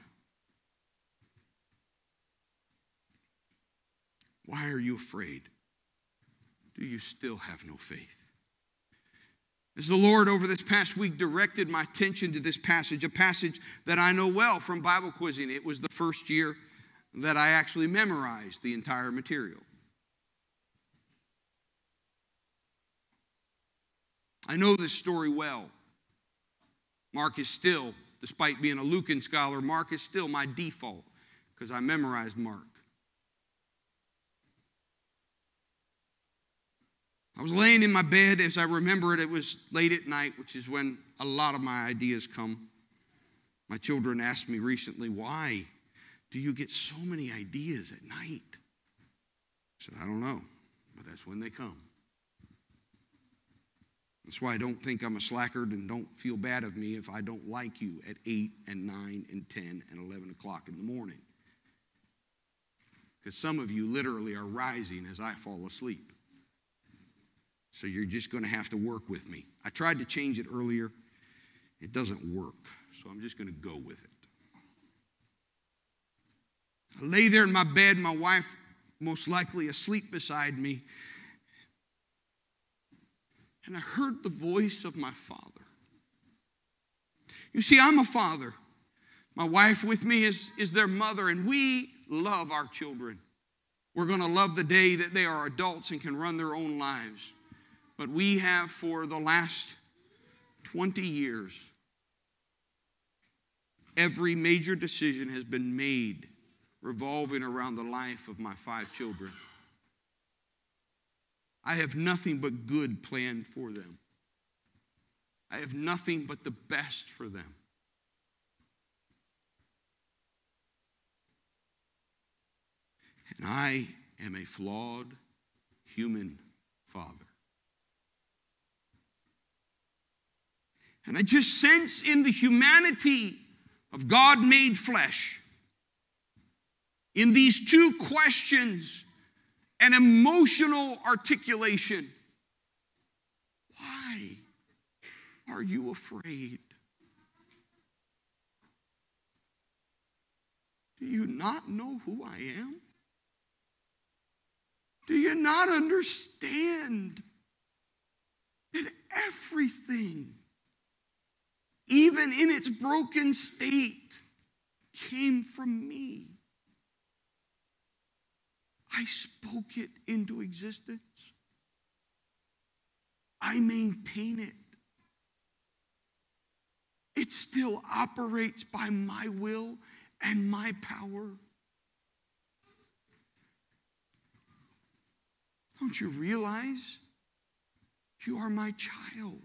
Why are you afraid? Do you still have no faith? As the Lord over this past week directed my attention to this passage, a passage that I know well from Bible quizzing. It was the first year that I actually memorized the entire material. I know this story well. Mark is still, despite being a Lucan scholar, Mark is still my default because I memorized Mark. I was laying in my bed as I remember it. It was late at night, which is when a lot of my ideas come. My children asked me recently, why do you get so many ideas at night? I said, I don't know, but that's when they come. That's why I don't think I'm a slacker and don't feel bad of me if I don't like you at 8 and 9 and 10 and 11 o'clock in the morning. Because some of you literally are rising as I fall asleep. So you're just going to have to work with me. I tried to change it earlier, it doesn't work. So I'm just going to go with it. I lay there in my bed, my wife most likely asleep beside me, and I heard the voice of my father. You see, I'm a father. My wife with me is, is their mother, and we love our children. We're going to love the day that they are adults and can run their own lives. But we have, for the last 20 years, every major decision has been made revolving around the life of my five children. I have nothing but good planned for them. I have nothing but the best for them. And I am a flawed human father. And I just sense in the humanity of God made flesh, in these two questions, an emotional articulation. Why are you afraid? Do you not know who I am? Do you not understand that everything, even in its broken state, came from me? I spoke it into existence. I maintain it. It still operates by my will and my power. Don't you realize you are my child?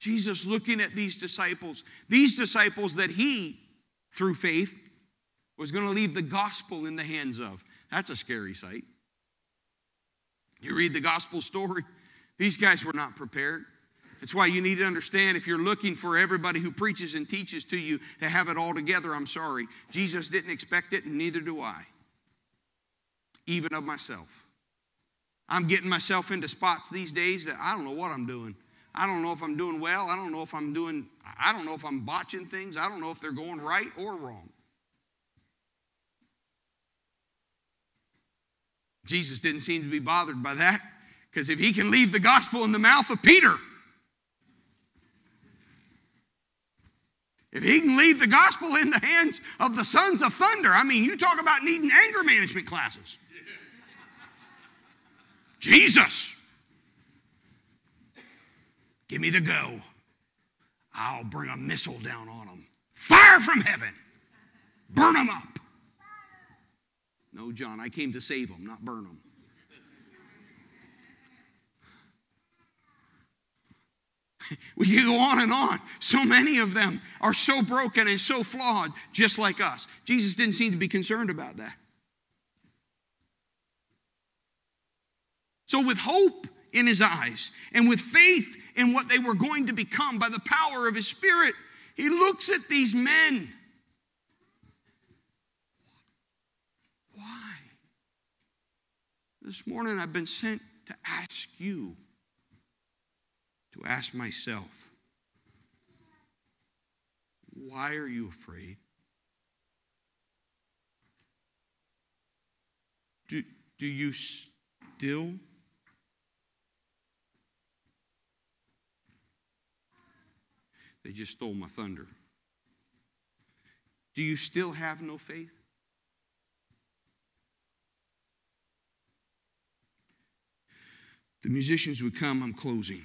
Jesus looking at these disciples, these disciples that he, through faith, was going to leave the gospel in the hands of. That's a scary sight. You read the gospel story, these guys were not prepared. That's why you need to understand if you're looking for everybody who preaches and teaches to you to have it all together, I'm sorry. Jesus didn't expect it, and neither do I, even of myself. I'm getting myself into spots these days that I don't know what I'm doing. I don't know if I'm doing well. I don't know if I'm doing, I don't know if I'm botching things. I don't know if they're going right or wrong. Jesus didn't seem to be bothered by that because if he can leave the gospel in the mouth of Peter, if he can leave the gospel in the hands of the sons of thunder, I mean, you talk about needing anger management classes. Jesus, give me the go. I'll bring a missile down on them. Fire from heaven. Burn them up. No, John, I came to save them, not burn them. We can go on and on. So many of them are so broken and so flawed, just like us. Jesus didn't seem to be concerned about that. So, with hope in his eyes and with faith in what they were going to become by the power of his Spirit, he looks at these men. Why? This morning I've been sent to ask you to ask myself, why are you afraid? Do, do you still They just stole my thunder. Do you still have no faith? The musicians would come, I'm closing.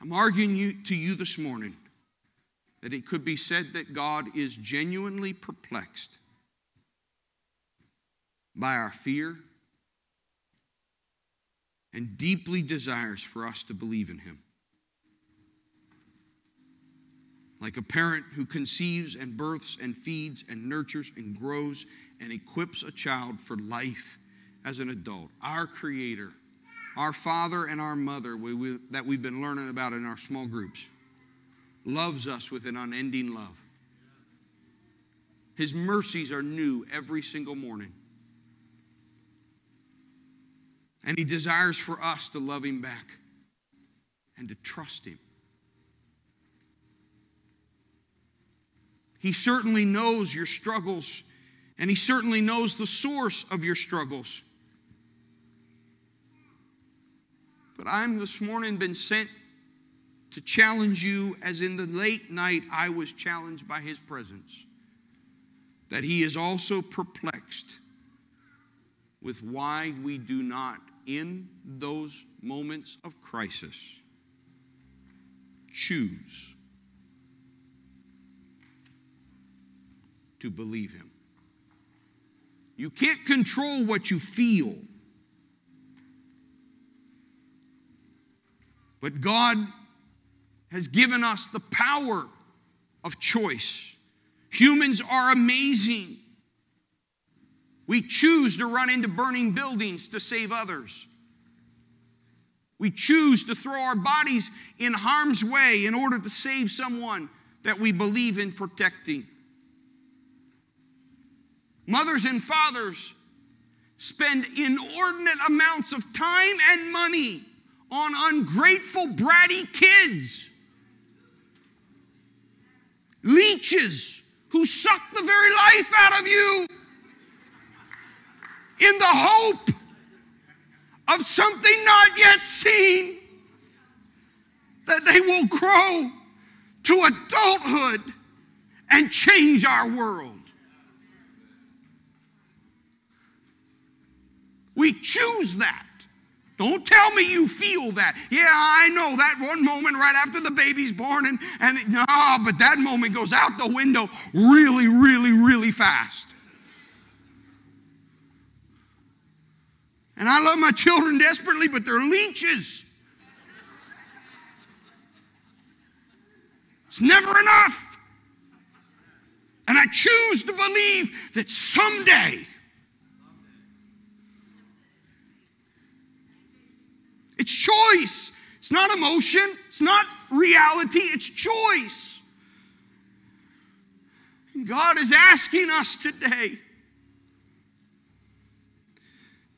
I'm arguing you, to you this morning that it could be said that God is genuinely perplexed by our fear and deeply desires for us to believe in Him. Like a parent who conceives and births and feeds and nurtures and grows and equips a child for life as an adult, our Creator our father and our mother we, we, that we've been learning about in our small groups loves us with an unending love. His mercies are new every single morning. And He desires for us to love Him back and to trust Him. He certainly knows your struggles, and He certainly knows the source of your struggles. But I'm this morning been sent to challenge you as in the late night I was challenged by his presence. That he is also perplexed with why we do not, in those moments of crisis, choose to believe Him. You can't control what you feel. But God has given us the power of choice. Humans are amazing. We choose to run into burning buildings to save others. We choose to throw our bodies in harm's way in order to save someone that we believe in protecting. Mothers and fathers spend inordinate amounts of time and money on ungrateful, bratty kids. Leeches who suck the very life out of you in the hope of something not yet seen that they will grow to adulthood and change our world. We choose that. Don't tell me you feel that. Yeah, I know that one moment right after the baby's born, and, and no, but that moment goes out the window really, really, really fast. And I love my children desperately, but they're leeches. It's never enough. And I choose to believe that someday it's choice. It's not emotion, it's not reality, it's choice. And God is asking us today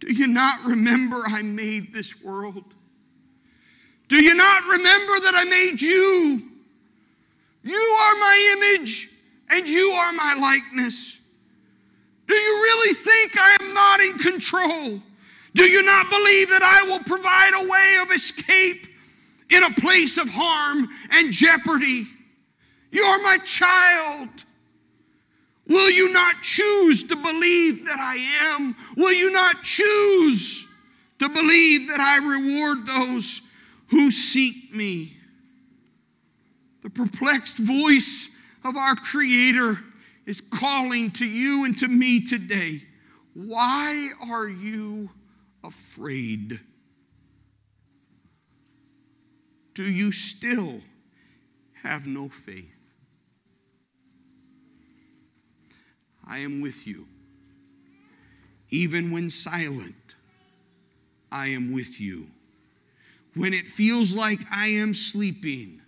do you not remember I made this world? Do you not remember that I made you? You are my image and you are my likeness. Do you really think I am not in control? Do you not believe that I will provide a way of escape in a place of harm and jeopardy? You are my child. Will you not choose to believe that I am? Will you not choose to believe that I reward those who seek me? The perplexed voice of our Creator is calling to you and to me today. Why are you afraid? Do you still have no faith? I am with you. Even when silent, I am with you. When it feels like I am sleeping,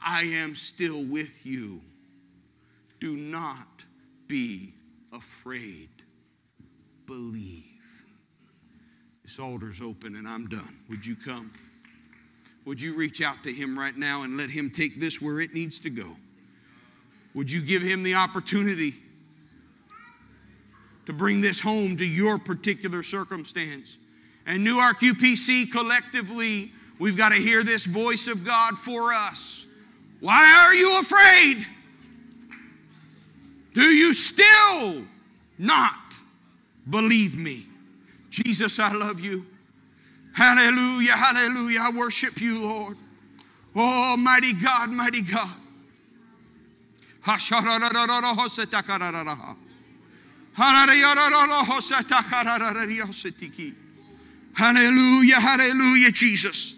I am still with you. Do not be afraid. Believe. Altar's open and I'm done. Would you come? Would you reach out to him right now and let him take this where it needs to go? Would you give him the opportunity to bring this home to your particular circumstance? And Newark UPC collectively, we've got to hear this voice of God for us. Why are you afraid? Do you still not believe me? Jesus, I love you. Hallelujah, hallelujah. I worship you, Lord. Oh, mighty God, mighty God. Hallelujah, hallelujah, Jesus.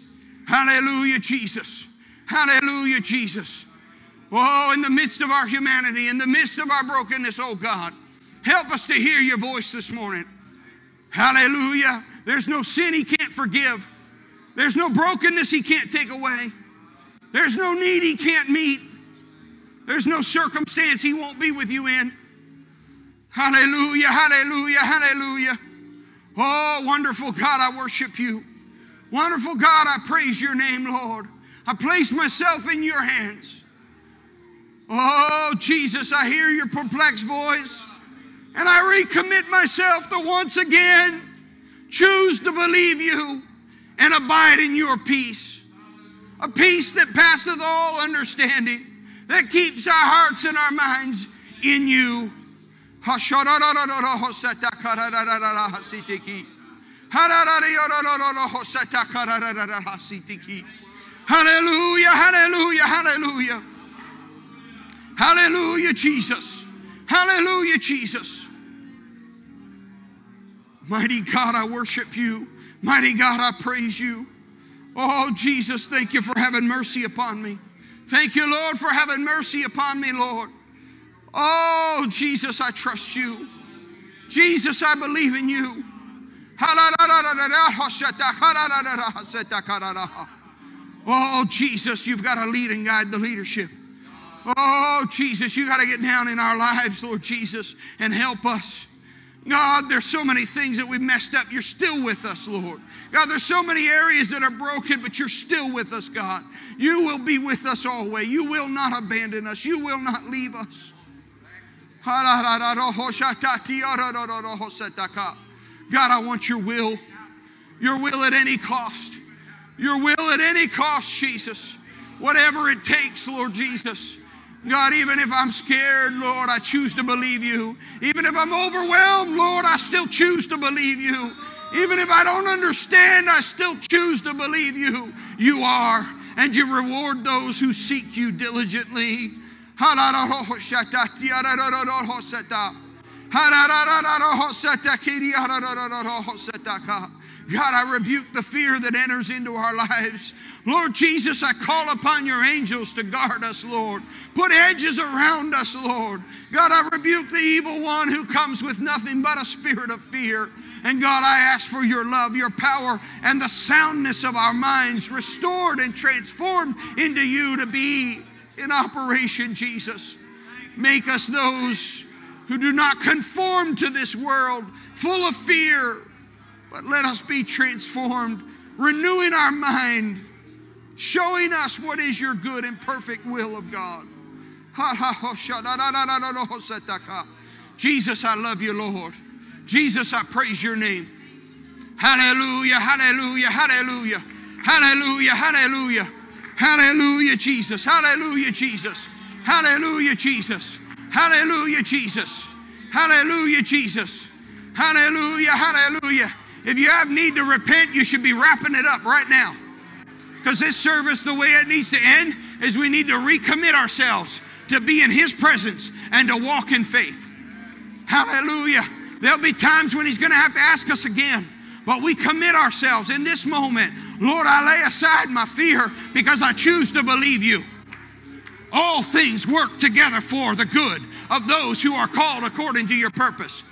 Hallelujah, Jesus. Hallelujah, Jesus. Oh, in the midst of our humanity, in the midst of our brokenness, oh God, help us to hear your voice this morning. Hallelujah. There's no sin he can't forgive, there's no brokenness he can't take away, there's no need he can't meet, there's no circumstance he won't be with you in. Hallelujah, hallelujah, hallelujah. Oh, wonderful God, I worship you. Wonderful God, I praise your name, Lord. I place myself in your hands. Oh, Jesus, I hear your perplexed voice. And I recommit myself to once again choose to believe you and abide in your peace. A peace that passeth all understanding, that keeps our hearts and our minds in you. Hallelujah, hallelujah, hallelujah. Hallelujah, Jesus. Hallelujah, Jesus. Mighty God, I worship you. Mighty God, I praise you. Oh, Jesus, thank you for having mercy upon me. Thank you, Lord, for having mercy upon me, Lord. Oh, Jesus, I trust you. Jesus, I believe in you. Oh, Jesus, you've got to lead and guide the leadership. Oh, Jesus, you got to get down in our lives, Lord Jesus, and help us. God, there's so many things that we've messed up. You're still with us, Lord. God, there's so many areas that are broken, but you're still with us, God. You will be with us always. You will not abandon us. You will not leave us. God, I want your will. Your will at any cost. Your will at any cost, Jesus. Whatever it takes, Lord Jesus. God, even if I'm scared, Lord, I choose to believe you. Even if I'm overwhelmed, Lord, I still choose to believe you. Even if I don't understand, I still choose to believe you. You are, and you reward those who seek you diligently. God, I rebuke the fear that enters into our lives. Lord Jesus, I call upon your angels to guard us, Lord. Put edges around us, Lord. God, I rebuke the evil one who comes with nothing but a spirit of fear. And God, I ask for your love, your power, and the soundness of our minds restored and transformed into you to be in operation, Jesus. Make us those who do not conform to this world, full of fear, but let us be transformed, renewing our mind, showing us what is your good and perfect will of God. Jesus, I love you, Lord. Jesus, I praise your name. Hallelujah, hallelujah, hallelujah, hallelujah, hallelujah, hallelujah, Jesus, hallelujah, Jesus, hallelujah, Jesus, hallelujah, Jesus, hallelujah, Jesus, hallelujah, hallelujah. If you have need to repent, you should be wrapping it up right now. Because this service, the way it needs to end, is we need to recommit ourselves to be in His presence and to walk in faith. Hallelujah. There'll be times when He's going to have to ask us again, but we commit ourselves in this moment. Lord, I lay aside my fear because I choose to believe you. All things work together for the good of those who are called according to your purpose.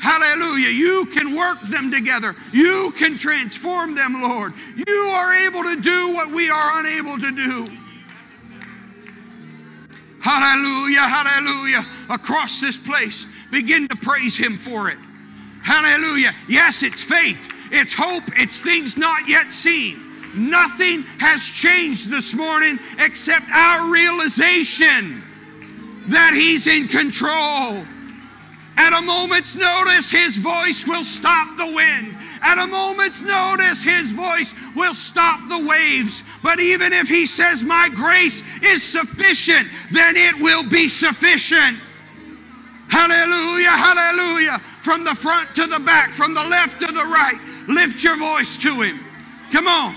Hallelujah. You can work them together. You can transform them, Lord. You are able to do what we are unable to do. Hallelujah, hallelujah. Across this place, begin to praise Him for it. Hallelujah. Yes, it's faith, it's hope, it's things not yet seen. Nothing has changed this morning except our realization that He's in control. At a moment's notice, his voice will stop the wind. At a moment's notice, his voice will stop the waves. But even if he says, My grace is sufficient, then it will be sufficient. Hallelujah, hallelujah. From the front to the back, from the left to the right, lift your voice to him. Come on.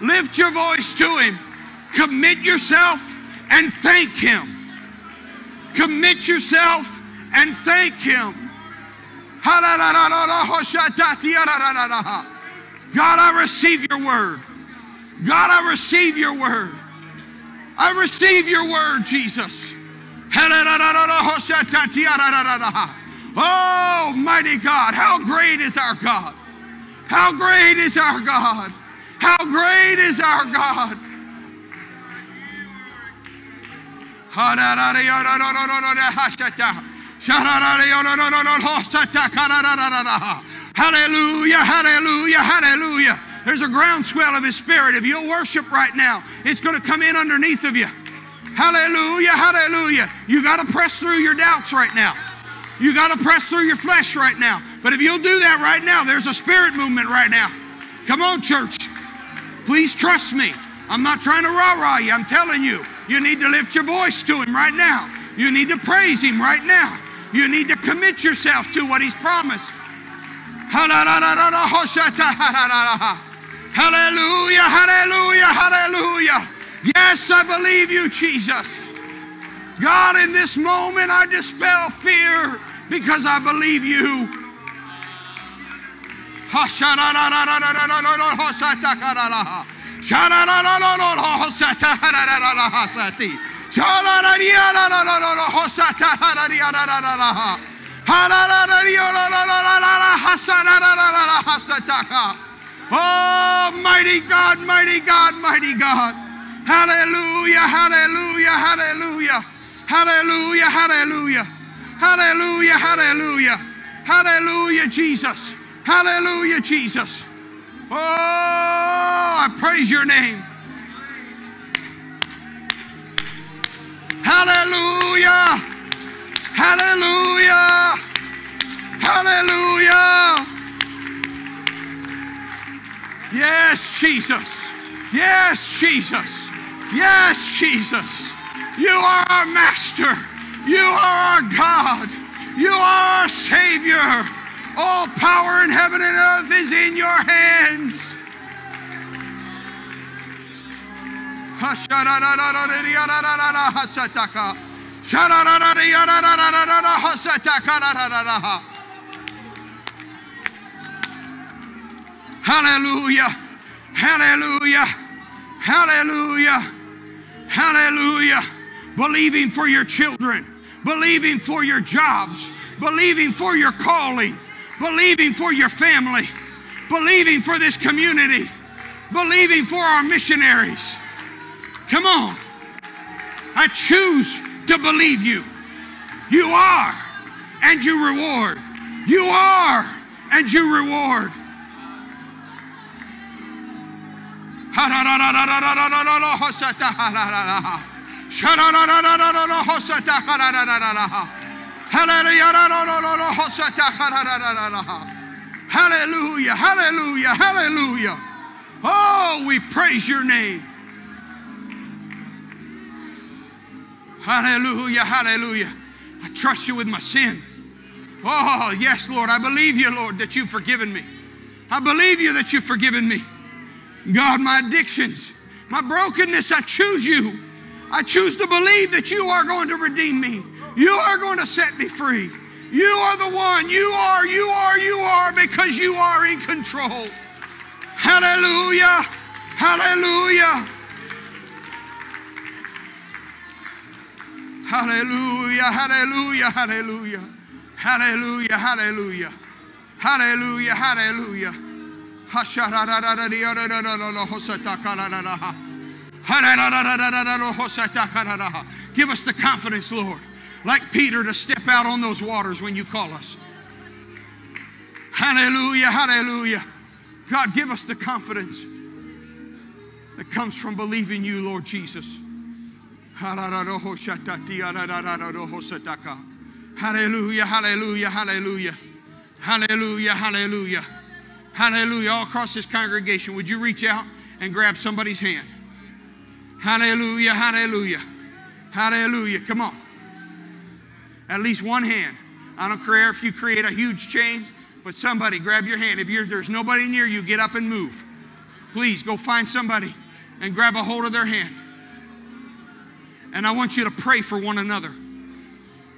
Lift your voice to him. Commit yourself and thank him. Commit yourself and thank Him. God, I receive your word. God, I receive your word. I receive your word, Jesus. Oh, mighty God, how great is our God! How great is our God! How great is our God! Hallelujah, hallelujah, hallelujah. There's a groundswell of His Spirit. If you'll worship right now, it's going to come in underneath of you. Hallelujah, hallelujah. You got to press through your doubts right now. You got to press through your flesh right now. But if you'll do that right now, there's a spirit movement right now. Come on, church. Please trust me. I'm not trying to rah rah you. I'm telling you, you need to lift your voice to Him right now. You need to praise Him right now. You need to commit yourself to what He's promised. Hallelujah, hallelujah, hallelujah. Yes, I believe you, Jesus. God, in this moment, I dispel fear because I believe you. Oh, mighty God, mighty God, mighty God. Hallelujah, hallelujah, hallelujah. Hallelujah, hallelujah. Hallelujah, hallelujah. Hallelujah, Jesus. Hallelujah, Jesus. Oh, I praise your name. Hallelujah. Hallelujah. Hallelujah. Yes, Jesus. Yes, Jesus. Yes, Jesus. You are our master. You are our God. You are our Savior. All power in heaven and earth is in your hands. Hallelujah. Hallelujah. Hallelujah. Hallelujah. Believing for your children, believing for your jobs, believing for your calling, believing for your family, believing for this community, believing for our missionaries. Come on. I choose to believe you. You are, and you reward. You are, and you reward. Hallelujah, hallelujah, hallelujah. Oh, we praise your name. Hallelujah, hallelujah. I trust you with my sin. Oh, yes, Lord. I believe you, Lord, that you've forgiven me. I believe you that you've forgiven me. God, my addictions, my brokenness, I choose you. I choose to believe that you are going to redeem me. You are going to set me free. You are the one. You are, you are, you are, because you are in control. Hallelujah. Hallelujah. Hallelujah, hallelujah, hallelujah. Hallelujah, hallelujah. Hallelujah, hallelujah. Give us the confidence, Lord, like Peter, to step out on those waters when you call us. Hallelujah, hallelujah. God, give us the confidence that comes from believing you, Lord Jesus. Hallelujah, hallelujah, hallelujah. Hallelujah, hallelujah. Hallelujah. All across this congregation, would you reach out and grab somebody's hand? Hallelujah, hallelujah. Hallelujah. Come on. At least one hand. I don't care if you create a huge chain, but somebody grab your hand. If there's nobody near you, get up and move. Please go find somebody and grab a hold of their hand. And I want you to pray for one another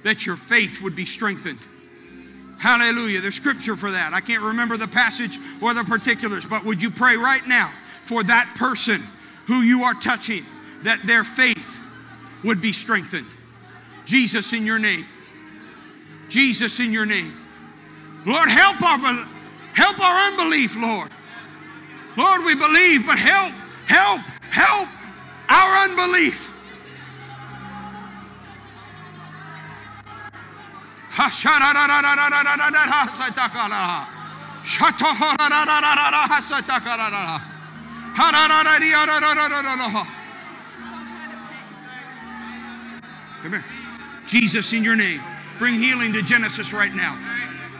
that your faith would be strengthened. Hallelujah. There's scripture for that. I can't remember the passage or the particulars, but would you pray right now for that person who you are touching that their faith would be strengthened? Jesus, in your name. Jesus, in your name. Lord, help our, help our unbelief, Lord. Lord, we believe, but help, help, help our unbelief. Come here. Jesus, in your name, bring healing to Genesis right now.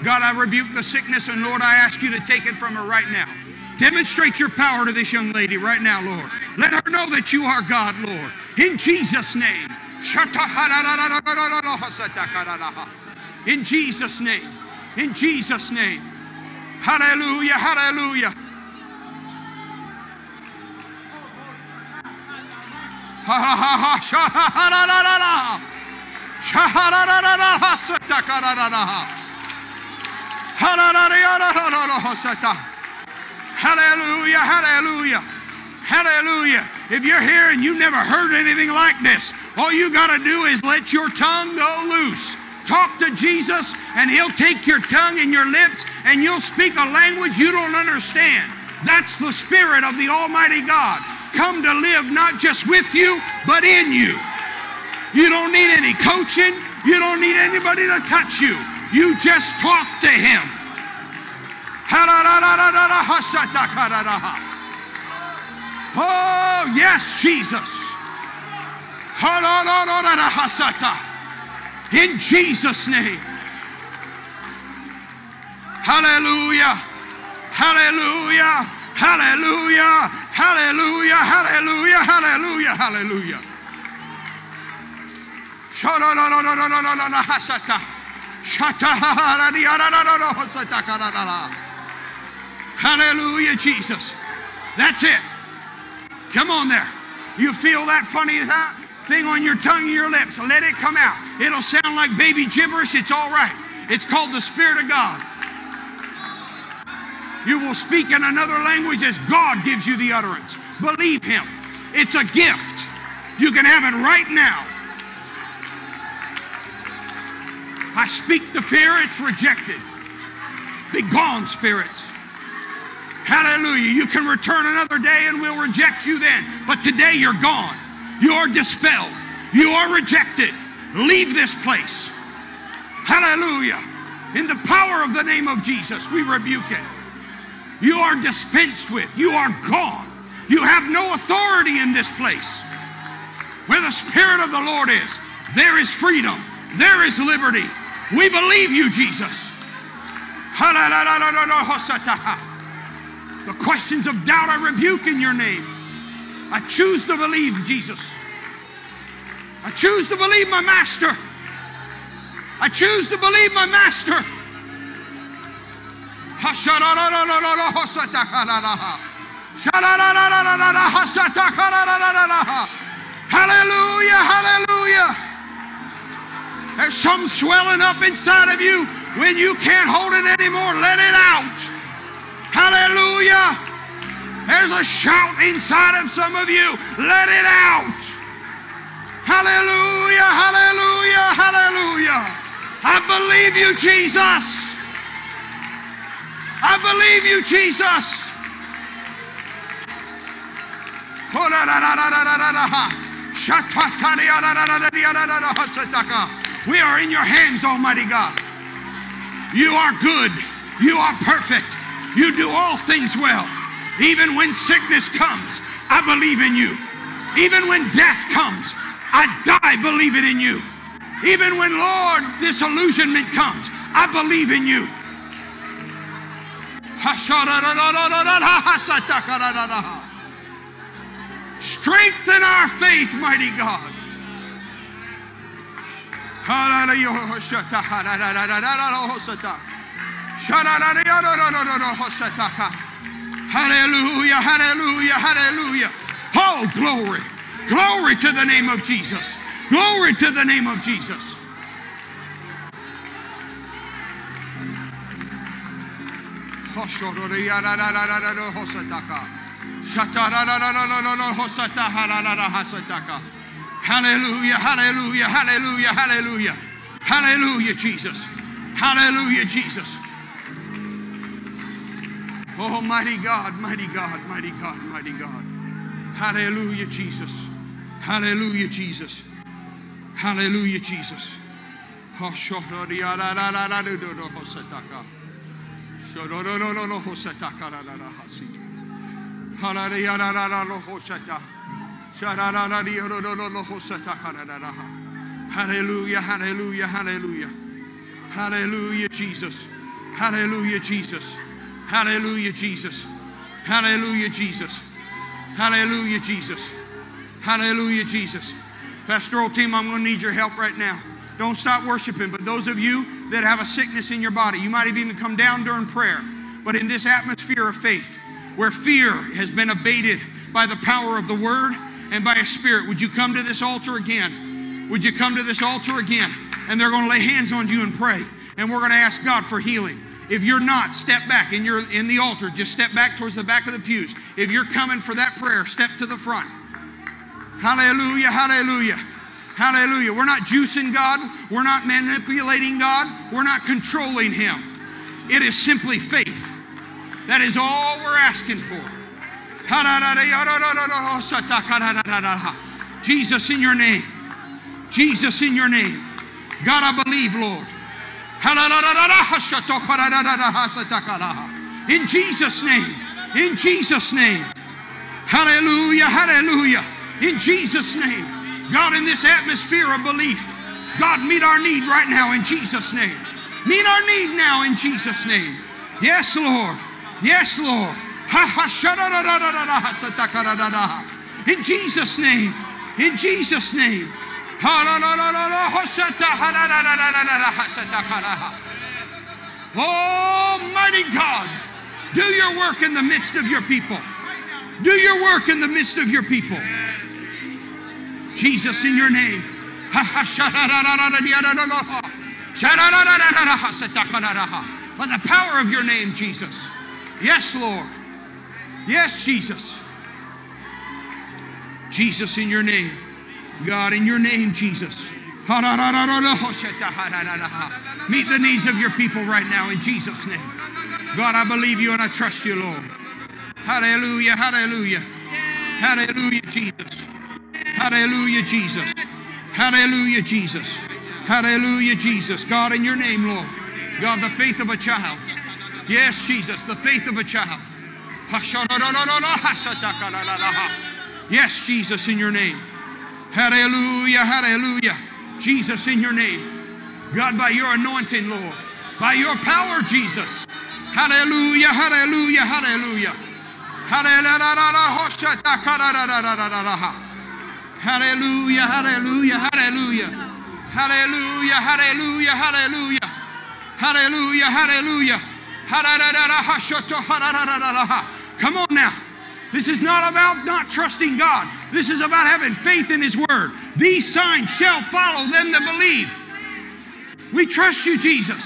God, I rebuke the sickness, and Lord, I ask you to take it from her right now. Demonstrate your power to this young lady right now, Lord. Let her know that you are God, Lord. In Jesus' name. In Jesus' name. In Jesus' name. Hallelujah. Hallelujah. Hallelujah, hallelujah, hallelujah. If you're here and you've never heard anything like this, all you got to do is let your tongue go loose. Talk to Jesus, and He'll take your tongue and your lips, and you'll speak a language you don't understand. That's the Spirit of the Almighty God. Come to live not just with you, but in you. You don't need any coaching, you don't need anybody to touch you. You just talk to Him. Oh, yes, Jesus. In Jesus' name. Hallelujah. Hallelujah. Hallelujah. Hallelujah. Hallelujah. Hallelujah. Hallelujah. Hallelujah, Jesus. That's it. Come on there. You feel that funny huh, thing on your tongue and your lips. Let it come out. It'll sound like baby gibberish. It's all right. It's called the Spirit of God. You will speak in another language as God gives you the utterance. Believe Him. It's a gift. You can have it right now. I speak the fear, it's rejected. Be gone, spirits. Hallelujah. You can return another day and we'll reject you then. But today you're gone. You are dispelled. You are rejected. Leave this place. Hallelujah. In the power of the name of Jesus, we rebuke it. You are dispensed with. You are gone. You have no authority in this place. Where the Spirit of the Lord is, there is freedom. There is liberty. We believe you, Jesus. The questions of doubt I rebuke in your name. I choose to believe, Jesus. I choose to believe my master. I choose to believe my master. Hallelujah, hallelujah. There's some swelling up inside of you when you can't hold it anymore. Let it out. Hallelujah. There's a shout inside of some of you. Let it out. Hallelujah, hallelujah, hallelujah. I believe you, Jesus. I believe you, Jesus. We are in your hands, Almighty God. You are good. You are perfect. You do all things well. Even when sickness comes, I believe in you. Even when death comes, I die believing in you. Even when, Lord, disillusionment comes, I believe in you. Strengthen our faith, mighty God. Hallelujah, hallelujah, hallelujah. Hallelujah. Oh, glory. Glory to the name of Jesus. Glory to the name of Jesus. Hallelujah, hallelujah, hallelujah, hallelujah. Hallelujah, Jesus. Hallelujah, Jesus. Oh, mighty God, mighty God, mighty God, mighty God. Hallelujah, Jesus. Hallelujah, Jesus. Hallelujah, Jesus. Hallelujah, hallelujah, hallelujah. Hallelujah, Jesus. Hallelujah, Jesus. Hallelujah, Jesus. Hallelujah, Jesus. Hallelujah, Jesus. Hallelujah, Jesus. Pastoral team, I'm going to need your help right now. Don't stop worshiping. But those of you that have a sickness in your body, you might have even come down during prayer. But in this atmosphere of faith, where fear has been abated by the power of the word and by a spirit, would you come to this altar again? Would you come to this altar again? And they're going to lay hands on you and pray. And we're going to ask God for healing. If you're not, step back and you're in the altar. Just step back towards the back of the pews. If you're coming for that prayer, step to the front. Hallelujah, hallelujah, hallelujah. We're not juicing God. We're not manipulating God. We're not controlling Him. It is simply faith. That is all we're asking for. Jesus, in your name. Jesus, in your name. God, I believe, Lord. In Jesus' name. In Jesus' name. Hallelujah, hallelujah. In Jesus' name. God, in this atmosphere of belief, God, meet our need right now in Jesus' name. Meet our need now in Jesus' name. Yes, Lord. Yes, Lord. In Jesus' name. In Jesus' name. Almighty God, do your work in the midst of your people. Do your work in the midst of your people. Jesus, in your name. By the power of your name, Jesus. Yes, Lord. Yes, Jesus. Jesus, in your name. God, in your name, Jesus. Meet the needs of your people right now in Jesus' name. God, I believe you and I trust you, Lord. Hallelujah, hallelujah. Hallelujah, Jesus. Hallelujah, Jesus. Hallelujah, Jesus. Hallelujah, Jesus. God, in your name, Lord. God, the faith of a child. Yes, Jesus, the faith of a child. Yes, Jesus, in your name. Hallelujah, hallelujah. Jesus, in your name. God, by your anointing, Lord. By your power, Jesus. Hallelujah, hallelujah, hallelujah. Hallelujah, hallelujah, hallelujah. Hallelujah, hallelujah, hallelujah. Hallelujah, hallelujah. Come on now. This is not about not trusting God. This is about having faith in His Word. These signs shall follow them that believe. We trust you, Jesus.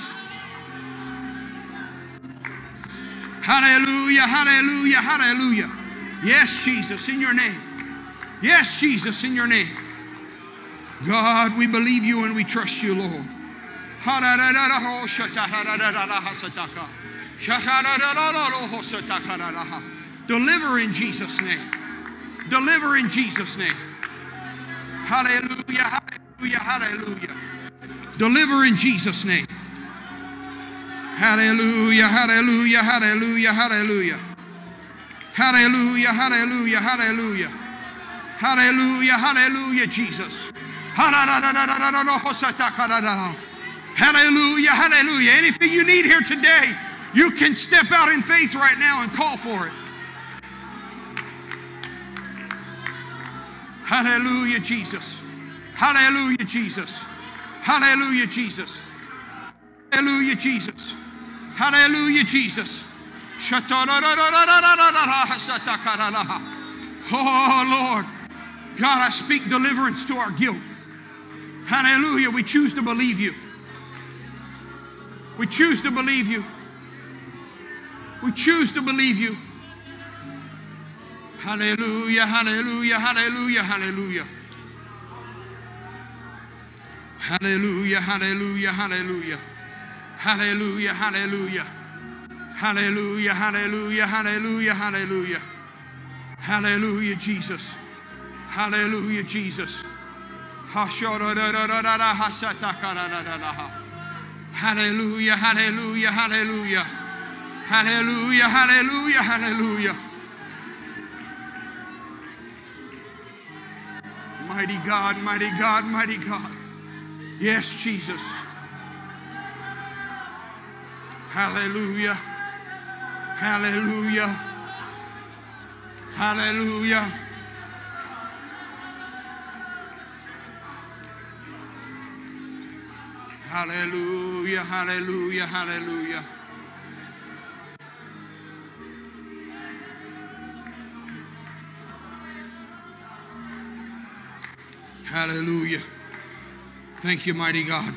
Hallelujah, hallelujah, hallelujah. Yes, Jesus, in your name. Yes, Jesus, in your name. God, we believe you and we trust you, Lord. Deliver in Jesus' name. Deliver in Jesus' name. Hallelujah, hallelujah, hallelujah. Deliver in Jesus' name. Hallelujah, hallelujah, hallelujah, hallelujah. Hallelujah, hallelujah, hallelujah. Hallelujah, hallelujah, Jesus. Hallelujah, hallelujah. Anything you need here today, you can step out in faith right now and call for it. Hallelujah, Jesus. Hallelujah, Jesus. Hallelujah, Jesus. Hallelujah, Jesus. Hallelujah, Jesus. Oh, Lord. God, I speak deliverance to our guilt. Hallelujah. We choose to believe you. We choose to believe you. We choose to believe you. Hallelujah, hallelujah, hallelujah, hallelujah. Hallelujah, hallelujah, hallelujah. Hallelujah, hallelujah. Hallelujah, hallelujah, hallelujah, hallelujah. Hallelujah, Jesus. Hallelujah, Jesus. Hallelujah, hallelujah, hallelujah. Hallelujah, hallelujah, hallelujah. Mighty God, mighty God, mighty God. Yes, Jesus. Hallelujah. Hallelujah. Hallelujah. Hallelujah, hallelujah, hallelujah. Hallelujah. Thank you, mighty God.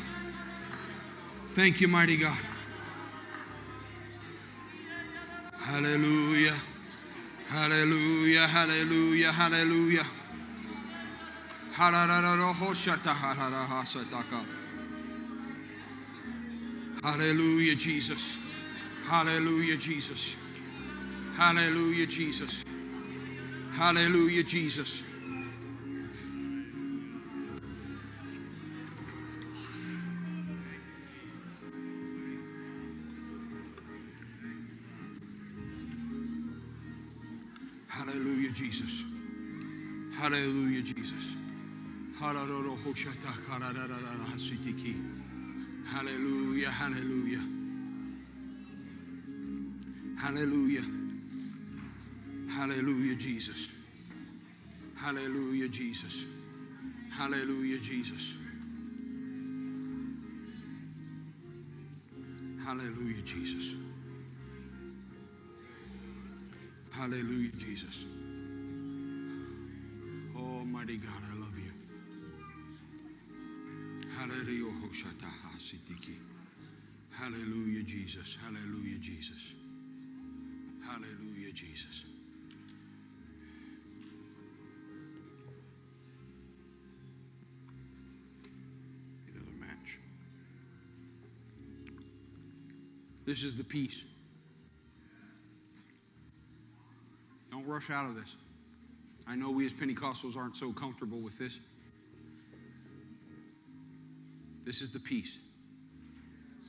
Thank you, mighty God. Hallelujah. Hallelujah, hallelujah, hallelujah. Hallelujah, Jesus. Hallelujah, Jesus. Hallelujah, Jesus. Hallelujah, Jesus. Hallelujah, Jesus. Hallelujah, Jesus. Hallelujah, hallelujah, hallelujah. Hallelujah. Hallelujah, Jesus. Hallelujah, Jesus. Hallelujah, Jesus. Hallelujah, Jesus. Hallelujah, Jesus. Oh, Almighty God, I love you. Hallelujah, Hallelujah, Jesus. Hallelujah, Jesus. Hallelujah, Jesus. Another match. This is the peace. Don't rush out of this. I know we as Pentecostals aren't so comfortable with this. This is the peace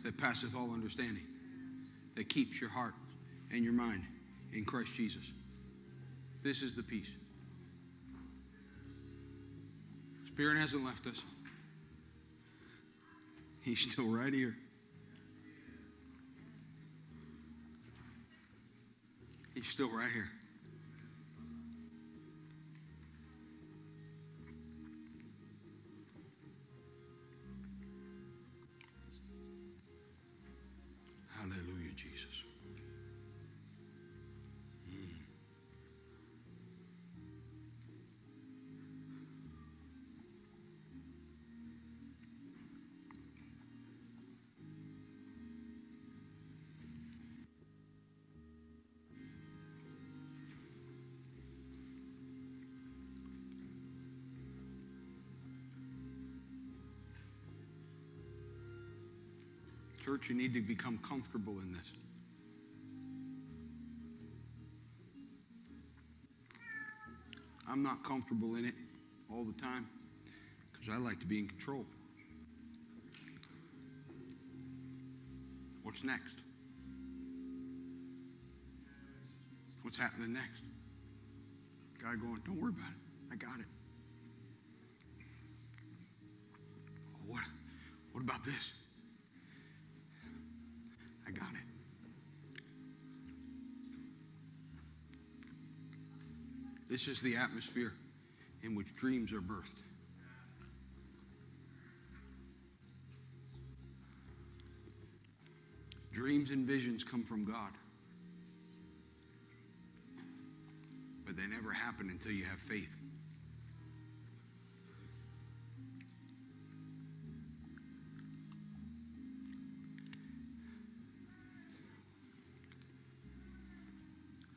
that passeth all understanding, that keeps your heart and your mind in Christ Jesus. This is the peace. Spirit hasn't left us, He's still right here. He's still right here. Church, you need to become comfortable in this. I'm not comfortable in it all the time because I like to be in control. What's next? What's happening next? Guy going, don't worry about it. I got it. What, what about this? This is the atmosphere in which dreams are birthed. Dreams and visions come from God. But they never happen until you have faith.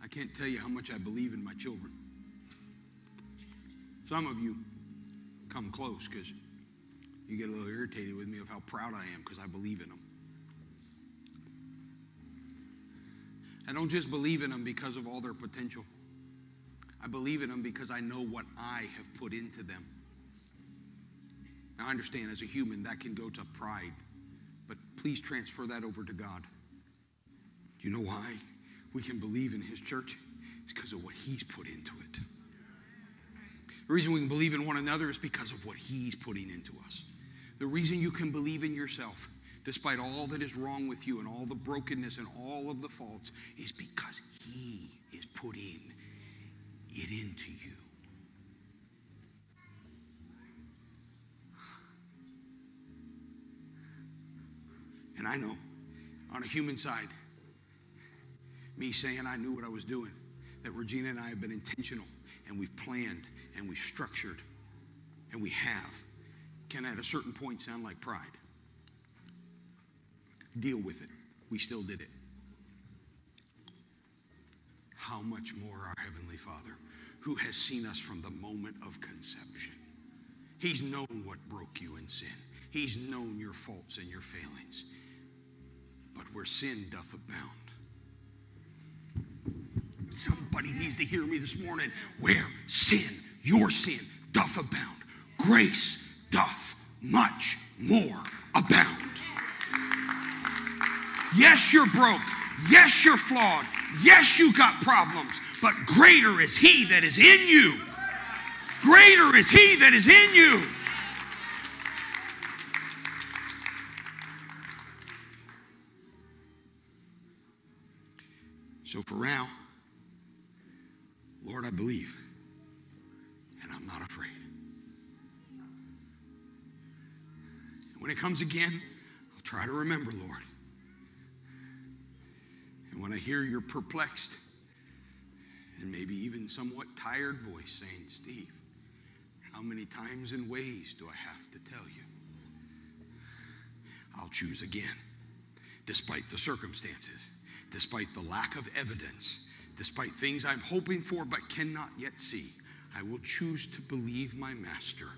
I can't tell you how much I believe in my children. Some of you come close because you get a little irritated with me of how proud I am because I believe in them. I don't just believe in them because of all their potential. I believe in them because I know what I have put into them. Now, I understand as a human that can go to pride, but please transfer that over to God. Do you know why we can believe in His church? It's because of what He's put into it. The reason we can believe in one another is because of what He's putting into us. The reason you can believe in yourself, despite all that is wrong with you and all the brokenness and all of the faults, is because He is putting it into you. And I know, on a human side, me saying I knew what I was doing, that Regina and I have been intentional and we've planned and we've structured and we have, can at a certain point sound like pride. Deal with it. We still did it. How much more our Heavenly Father, who has seen us from the moment of conception, He's known what broke you in sin. He's known your faults and your failings. But where sin doth abound, somebody needs to hear me this morning. Where sin, your sin, doth abound, grace doth much more abound. Yes, you're broke. Yes, you're flawed. Yes, you got problems. But greater is He that is in you. Greater is He that is in you. So for now, Lord, I believe, When it comes again, I'll try to remember, Lord. And when I hear your perplexed and maybe even somewhat tired voice saying, Steve, how many times and ways do I have to tell you? I'll choose again, despite the circumstances, despite the lack of evidence, despite things I'm hoping for but cannot yet see. I will choose to believe my master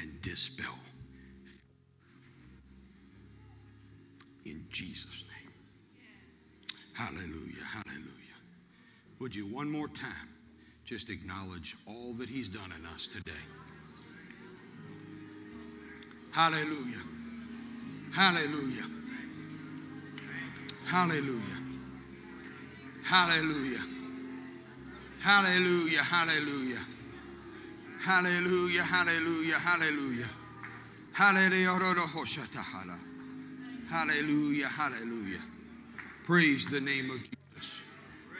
and dispel. in Jesus' name. Hallelujah, hallelujah. Would you one more time just acknowledge all that He's done in us today? Hallelujah, hallelujah, hallelujah, hallelujah, hallelujah, hallelujah. Hallelujah, hallelujah, hallelujah. Hallelujah. hallelujah. Hallelujah. Hallelujah. Praise the name of Jesus.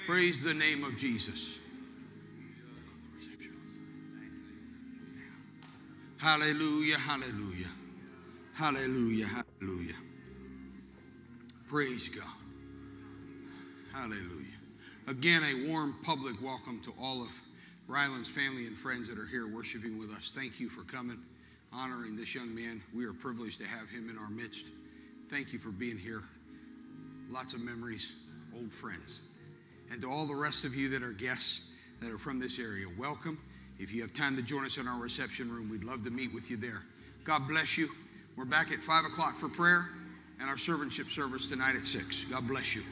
Praise the name of Jesus. Hallelujah. Hallelujah. Hallelujah. Hallelujah. Praise God. Hallelujah. Again, a warm public welcome to all of Ryland's family and friends that are here worshiping with us. Thank you for coming, honoring this young man. We are privileged to have him in our midst. Thank you for being here. Lots of memories, old friends. And to all the rest of you that are guests that are from this area, welcome. If you have time to join us in our reception room, we'd love to meet with you there. God bless you. We're back at 5 o'clock for prayer and our servantship service tonight at 6. God bless you.